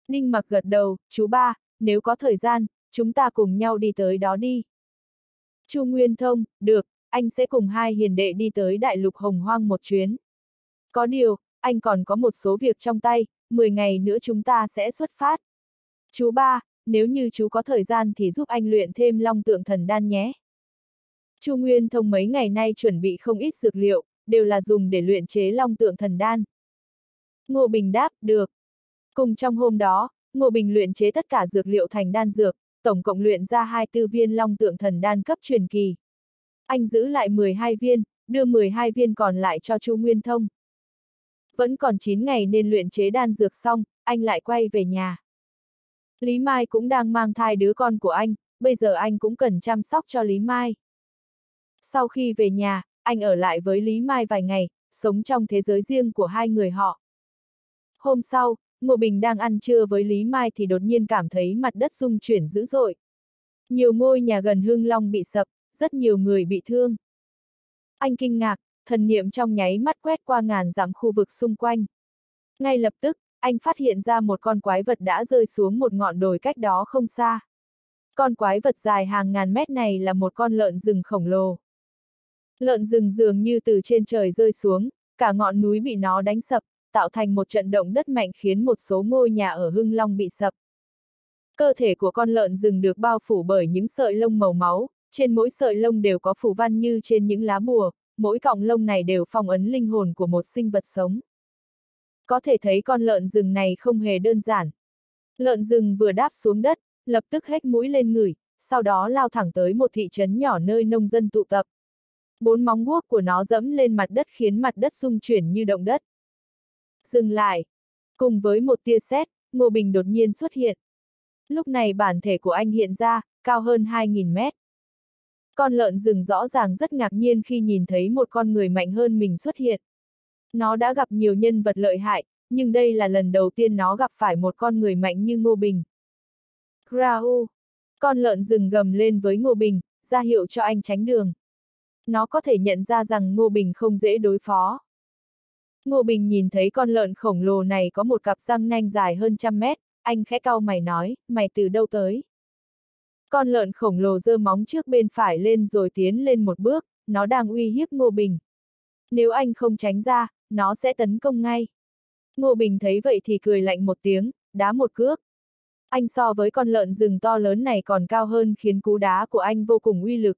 Ninh mặc gật đầu, chú ba, nếu có thời gian, chúng ta cùng nhau đi tới đó đi. Chu Nguyên Thông, được, anh sẽ cùng hai hiền đệ đi tới đại lục Hồng Hoang một chuyến. Có điều, anh còn có một số việc trong tay, 10 ngày nữa chúng ta sẽ xuất phát. Chú ba, nếu như chú có thời gian thì giúp anh luyện thêm long tượng thần đan nhé. Chu Nguyên Thông mấy ngày nay chuẩn bị không ít dược liệu, đều là dùng để luyện chế long tượng thần đan. Ngô Bình đáp, được. Cùng trong hôm đó, Ngô Bình luyện chế tất cả dược liệu thành đan dược, tổng cộng luyện ra 24 viên long tượng thần đan cấp truyền kỳ. Anh giữ lại 12 viên, đưa 12 viên còn lại cho Chu Nguyên Thông. Vẫn còn 9 ngày nên luyện chế đan dược xong, anh lại quay về nhà. Lý Mai cũng đang mang thai đứa con của anh, bây giờ anh cũng cần chăm sóc cho Lý Mai. Sau khi về nhà, anh ở lại với Lý Mai vài ngày, sống trong thế giới riêng của hai người họ. Hôm sau, Ngô Bình đang ăn trưa với Lý Mai thì đột nhiên cảm thấy mặt đất rung chuyển dữ dội. Nhiều ngôi nhà gần Hưng Long bị sập, rất nhiều người bị thương. Anh kinh ngạc, thần niệm trong nháy mắt quét qua ngàn dặm khu vực xung quanh. Ngay lập tức, anh phát hiện ra một con quái vật đã rơi xuống một ngọn đồi cách đó không xa. Con quái vật dài hàng ngàn mét này là một con lợn rừng khổng lồ. Lợn rừng dường như từ trên trời rơi xuống, cả ngọn núi bị nó đánh sập, tạo thành một trận động đất mạnh khiến một số ngôi nhà ở Hưng Long bị sập. Cơ thể của con lợn rừng được bao phủ bởi những sợi lông màu máu, trên mỗi sợi lông đều có phủ văn như trên những lá bùa, mỗi cọng lông này đều phong ấn linh hồn của một sinh vật sống. Có thể thấy con lợn rừng này không hề đơn giản. Lợn rừng vừa đáp xuống đất, lập tức hét mũi lên người, sau đó lao thẳng tới một thị trấn nhỏ nơi nông dân tụ tập. Bốn móng guốc của nó dẫm lên mặt đất khiến mặt đất rung chuyển như động đất. Dừng lại. Cùng với một tia sét, Ngô Bình đột nhiên xuất hiện. Lúc này bản thể của anh hiện ra, cao hơn 2.000 mét. Con lợn rừng rõ ràng rất ngạc nhiên khi nhìn thấy một con người mạnh hơn mình xuất hiện. Nó đã gặp nhiều nhân vật lợi hại, nhưng đây là lần đầu tiên nó gặp phải một con người mạnh như Ngô Bình. Grau! Con lợn rừng gầm lên với Ngô Bình, ra hiệu cho anh tránh đường. Nó có thể nhận ra rằng Ngô Bình không dễ đối phó. Ngô Bình nhìn thấy con lợn khổng lồ này có một cặp răng nanh dài hơn trăm mét, anh khẽ cau mày nói, mày từ đâu tới? Con lợn khổng lồ giơ móng trước bên phải lên rồi tiến lên một bước, nó đang uy hiếp Ngô Bình. Nếu anh không tránh ra, nó sẽ tấn công ngay. Ngô Bình thấy vậy thì cười lạnh một tiếng, đá một cước. Anh so với con lợn rừng to lớn này còn cao hơn khiến cú đá của anh vô cùng uy lực.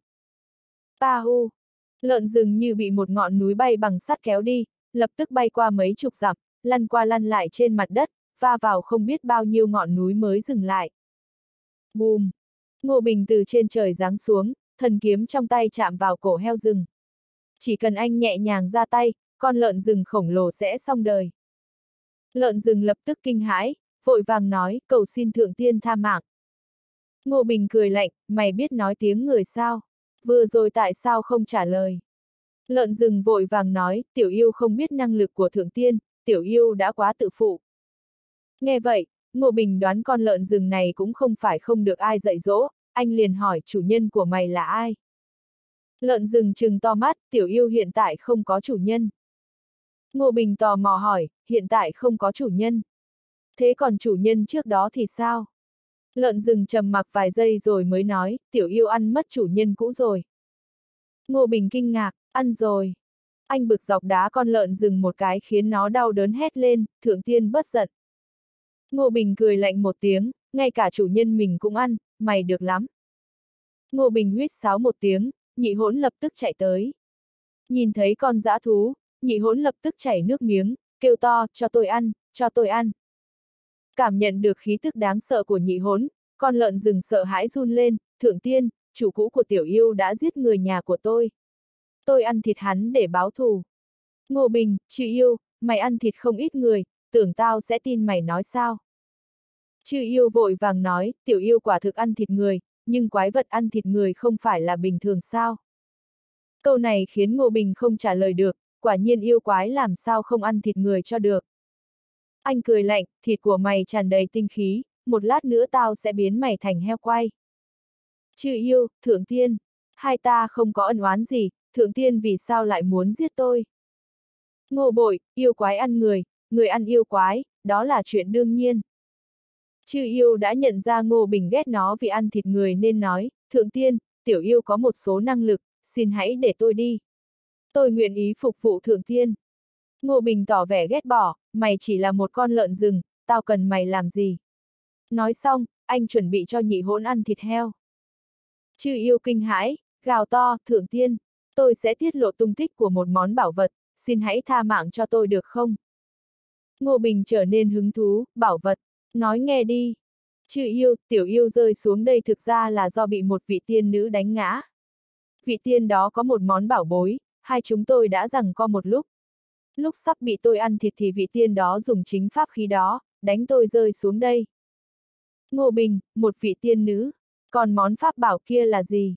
Pa hu! Lợn rừng như bị một ngọn núi bay bằng sắt kéo đi, lập tức bay qua mấy chục dặm, lăn qua lăn lại trên mặt đất, va vào không biết bao nhiêu ngọn núi mới dừng lại. Bùm! Ngô Bình từ trên trời giáng xuống, thần kiếm trong tay chạm vào cổ heo rừng. Chỉ cần anh nhẹ nhàng ra tay, con lợn rừng khổng lồ sẽ xong đời. Lợn rừng lập tức kinh hãi, vội vàng nói, cầu xin thượng tiên tha mạng. Ngô Bình cười lạnh, mày biết nói tiếng người sao? Vừa rồi tại sao không trả lời? Lợn rừng vội vàng nói, tiểu yêu không biết năng lực của thượng tiên, tiểu yêu đã quá tự phụ. Nghe vậy, Ngô Bình đoán con lợn rừng này cũng không phải không được ai dạy dỗ, anh liền hỏi chủ nhân của mày là ai? Lợn rừng trừng to mắt, tiểu yêu hiện tại không có chủ nhân. Ngô Bình tò mò hỏi, hiện tại không có chủ nhân. Thế còn chủ nhân trước đó thì sao? Lợn rừng trầm mặc vài giây rồi mới nói, tiểu yêu ăn mất chủ nhân cũ rồi. Ngô Bình kinh ngạc, ăn rồi. Anh bực dọc đá con lợn rừng một cái khiến nó đau đớn hét lên, thượng tiên bất giận. Ngô Bình cười lạnh một tiếng, ngay cả chủ nhân mình cũng ăn, mày được lắm. Ngô Bình huyết sáo một tiếng, nhị hỗn lập tức chạy tới. Nhìn thấy con dã thú, nhị hỗn lập tức chảy nước miếng, kêu to, cho tôi ăn, cho tôi ăn. Cảm nhận được khí tức đáng sợ của nhị hốn, con lợn rừng sợ hãi run lên, thượng tiên, chủ cũ của tiểu yêu đã giết người nhà của tôi. Tôi ăn thịt hắn để báo thù. Ngô Bình, chị yêu, mày ăn thịt không ít người, tưởng tao sẽ tin mày nói sao. Chư yêu vội vàng nói, tiểu yêu quả thực ăn thịt người, nhưng quái vật ăn thịt người không phải là bình thường sao. Câu này khiến Ngô Bình không trả lời được, quả nhiên yêu quái làm sao không ăn thịt người cho được. Anh cười lạnh, thịt của mày tràn đầy tinh khí, một lát nữa tao sẽ biến mày thành heo quay. Chư yêu, thượng tiên, hai ta không có ân oán gì, thượng tiên vì sao lại muốn giết tôi? Ngô bội, yêu quái ăn người, người ăn yêu quái, đó là chuyện đương nhiên. Chư yêu đã nhận ra Ngô Bình ghét nó vì ăn thịt người nên nói, thượng tiên, tiểu yêu có một số năng lực, xin hãy để tôi đi. Tôi nguyện ý phục vụ thượng tiên. Ngô Bình tỏ vẻ ghét bỏ, mày chỉ là một con lợn rừng, tao cần mày làm gì? Nói xong, anh chuẩn bị cho nhị hỗn ăn thịt heo. Chư yêu kinh hãi, gào to, thượng tiên, tôi sẽ tiết lộ tung tích của một món bảo vật, xin hãy tha mạng cho tôi được không? Ngô Bình trở nên hứng thú, bảo vật, nói nghe đi. Chư yêu, tiểu yêu rơi xuống đây thực ra là do bị một vị tiên nữ đánh ngã. Vị tiên đó có một món bảo bối, hai chúng tôi đã rằng co một lúc. Lúc sắp bị tôi ăn thịt thì vị tiên đó dùng chính pháp khí đó, đánh tôi rơi xuống đây. Ngô Bình, một vị tiên nữ. Còn món pháp bảo kia là gì?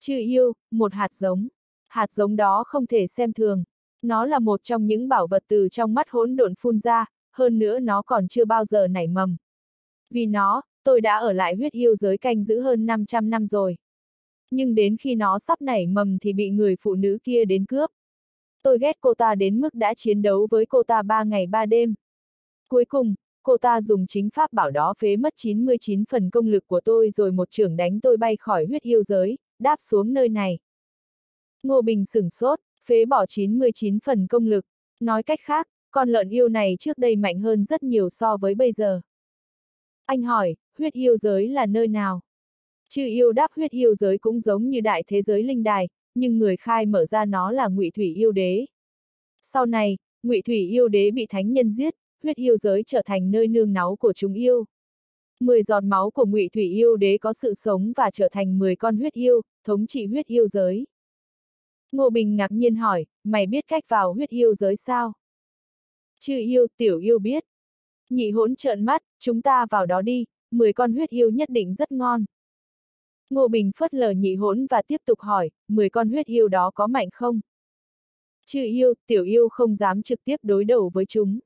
Chư yêu, một hạt giống. Hạt giống đó không thể xem thường. Nó là một trong những bảo vật từ trong mắt hỗn độn phun ra, hơn nữa nó còn chưa bao giờ nảy mầm. Vì nó, tôi đã ở lại huyết yêu giới canh giữ hơn 500 năm rồi. Nhưng đến khi nó sắp nảy mầm thì bị người phụ nữ kia đến cướp. Tôi ghét cô ta đến mức đã chiến đấu với cô ta ba ngày ba đêm. Cuối cùng, cô ta dùng chính pháp bảo đó phế mất 99 phần công lực của tôi rồi một trưởng đánh tôi bay khỏi huyết yêu giới, đáp xuống nơi này. Ngô Bình sửng sốt, phế bỏ 99 phần công lực. Nói cách khác, con lợn yêu này trước đây mạnh hơn rất nhiều so với bây giờ. Anh hỏi, huyết yêu giới là nơi nào? Chư yêu đáp huyết yêu giới cũng giống như đại thế giới linh đài, nhưng người khai mở ra nó là ngụy thủy yêu đế. Sau này, ngụy thủy yêu đế bị thánh nhân giết, huyết yêu giới trở thành nơi nương náu của chúng yêu. Mười giọt máu của ngụy thủy yêu đế có sự sống và trở thành 10 con huyết yêu, thống trị huyết yêu giới. Ngô Bình ngạc nhiên hỏi, mày biết cách vào huyết yêu giới sao? Chư yêu, tiểu yêu biết. Nhị hỗn trợn mắt, chúng ta vào đó đi, 10 con huyết yêu nhất định rất ngon. Ngô Bình phớt lờ nhị hỗn và tiếp tục hỏi, 10 con huyết yêu đó có mạnh không? Chư yêu, tiểu yêu không dám trực tiếp đối đầu với chúng.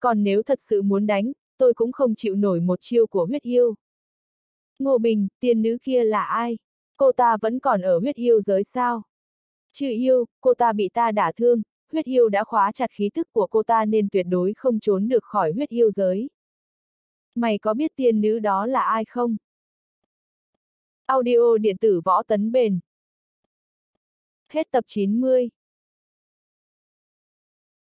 Còn nếu thật sự muốn đánh, tôi cũng không chịu nổi một chiêu của huyết yêu. Ngô Bình, tiên nữ kia là ai? Cô ta vẫn còn ở huyết yêu giới sao? Chư yêu, cô ta bị ta đả thương, huyết yêu đã khóa chặt khí tức của cô ta nên tuyệt đối không trốn được khỏi huyết yêu giới. Mày có biết tiên nữ đó là ai không? Audio điện tử võ tấn bền. Hết tập 90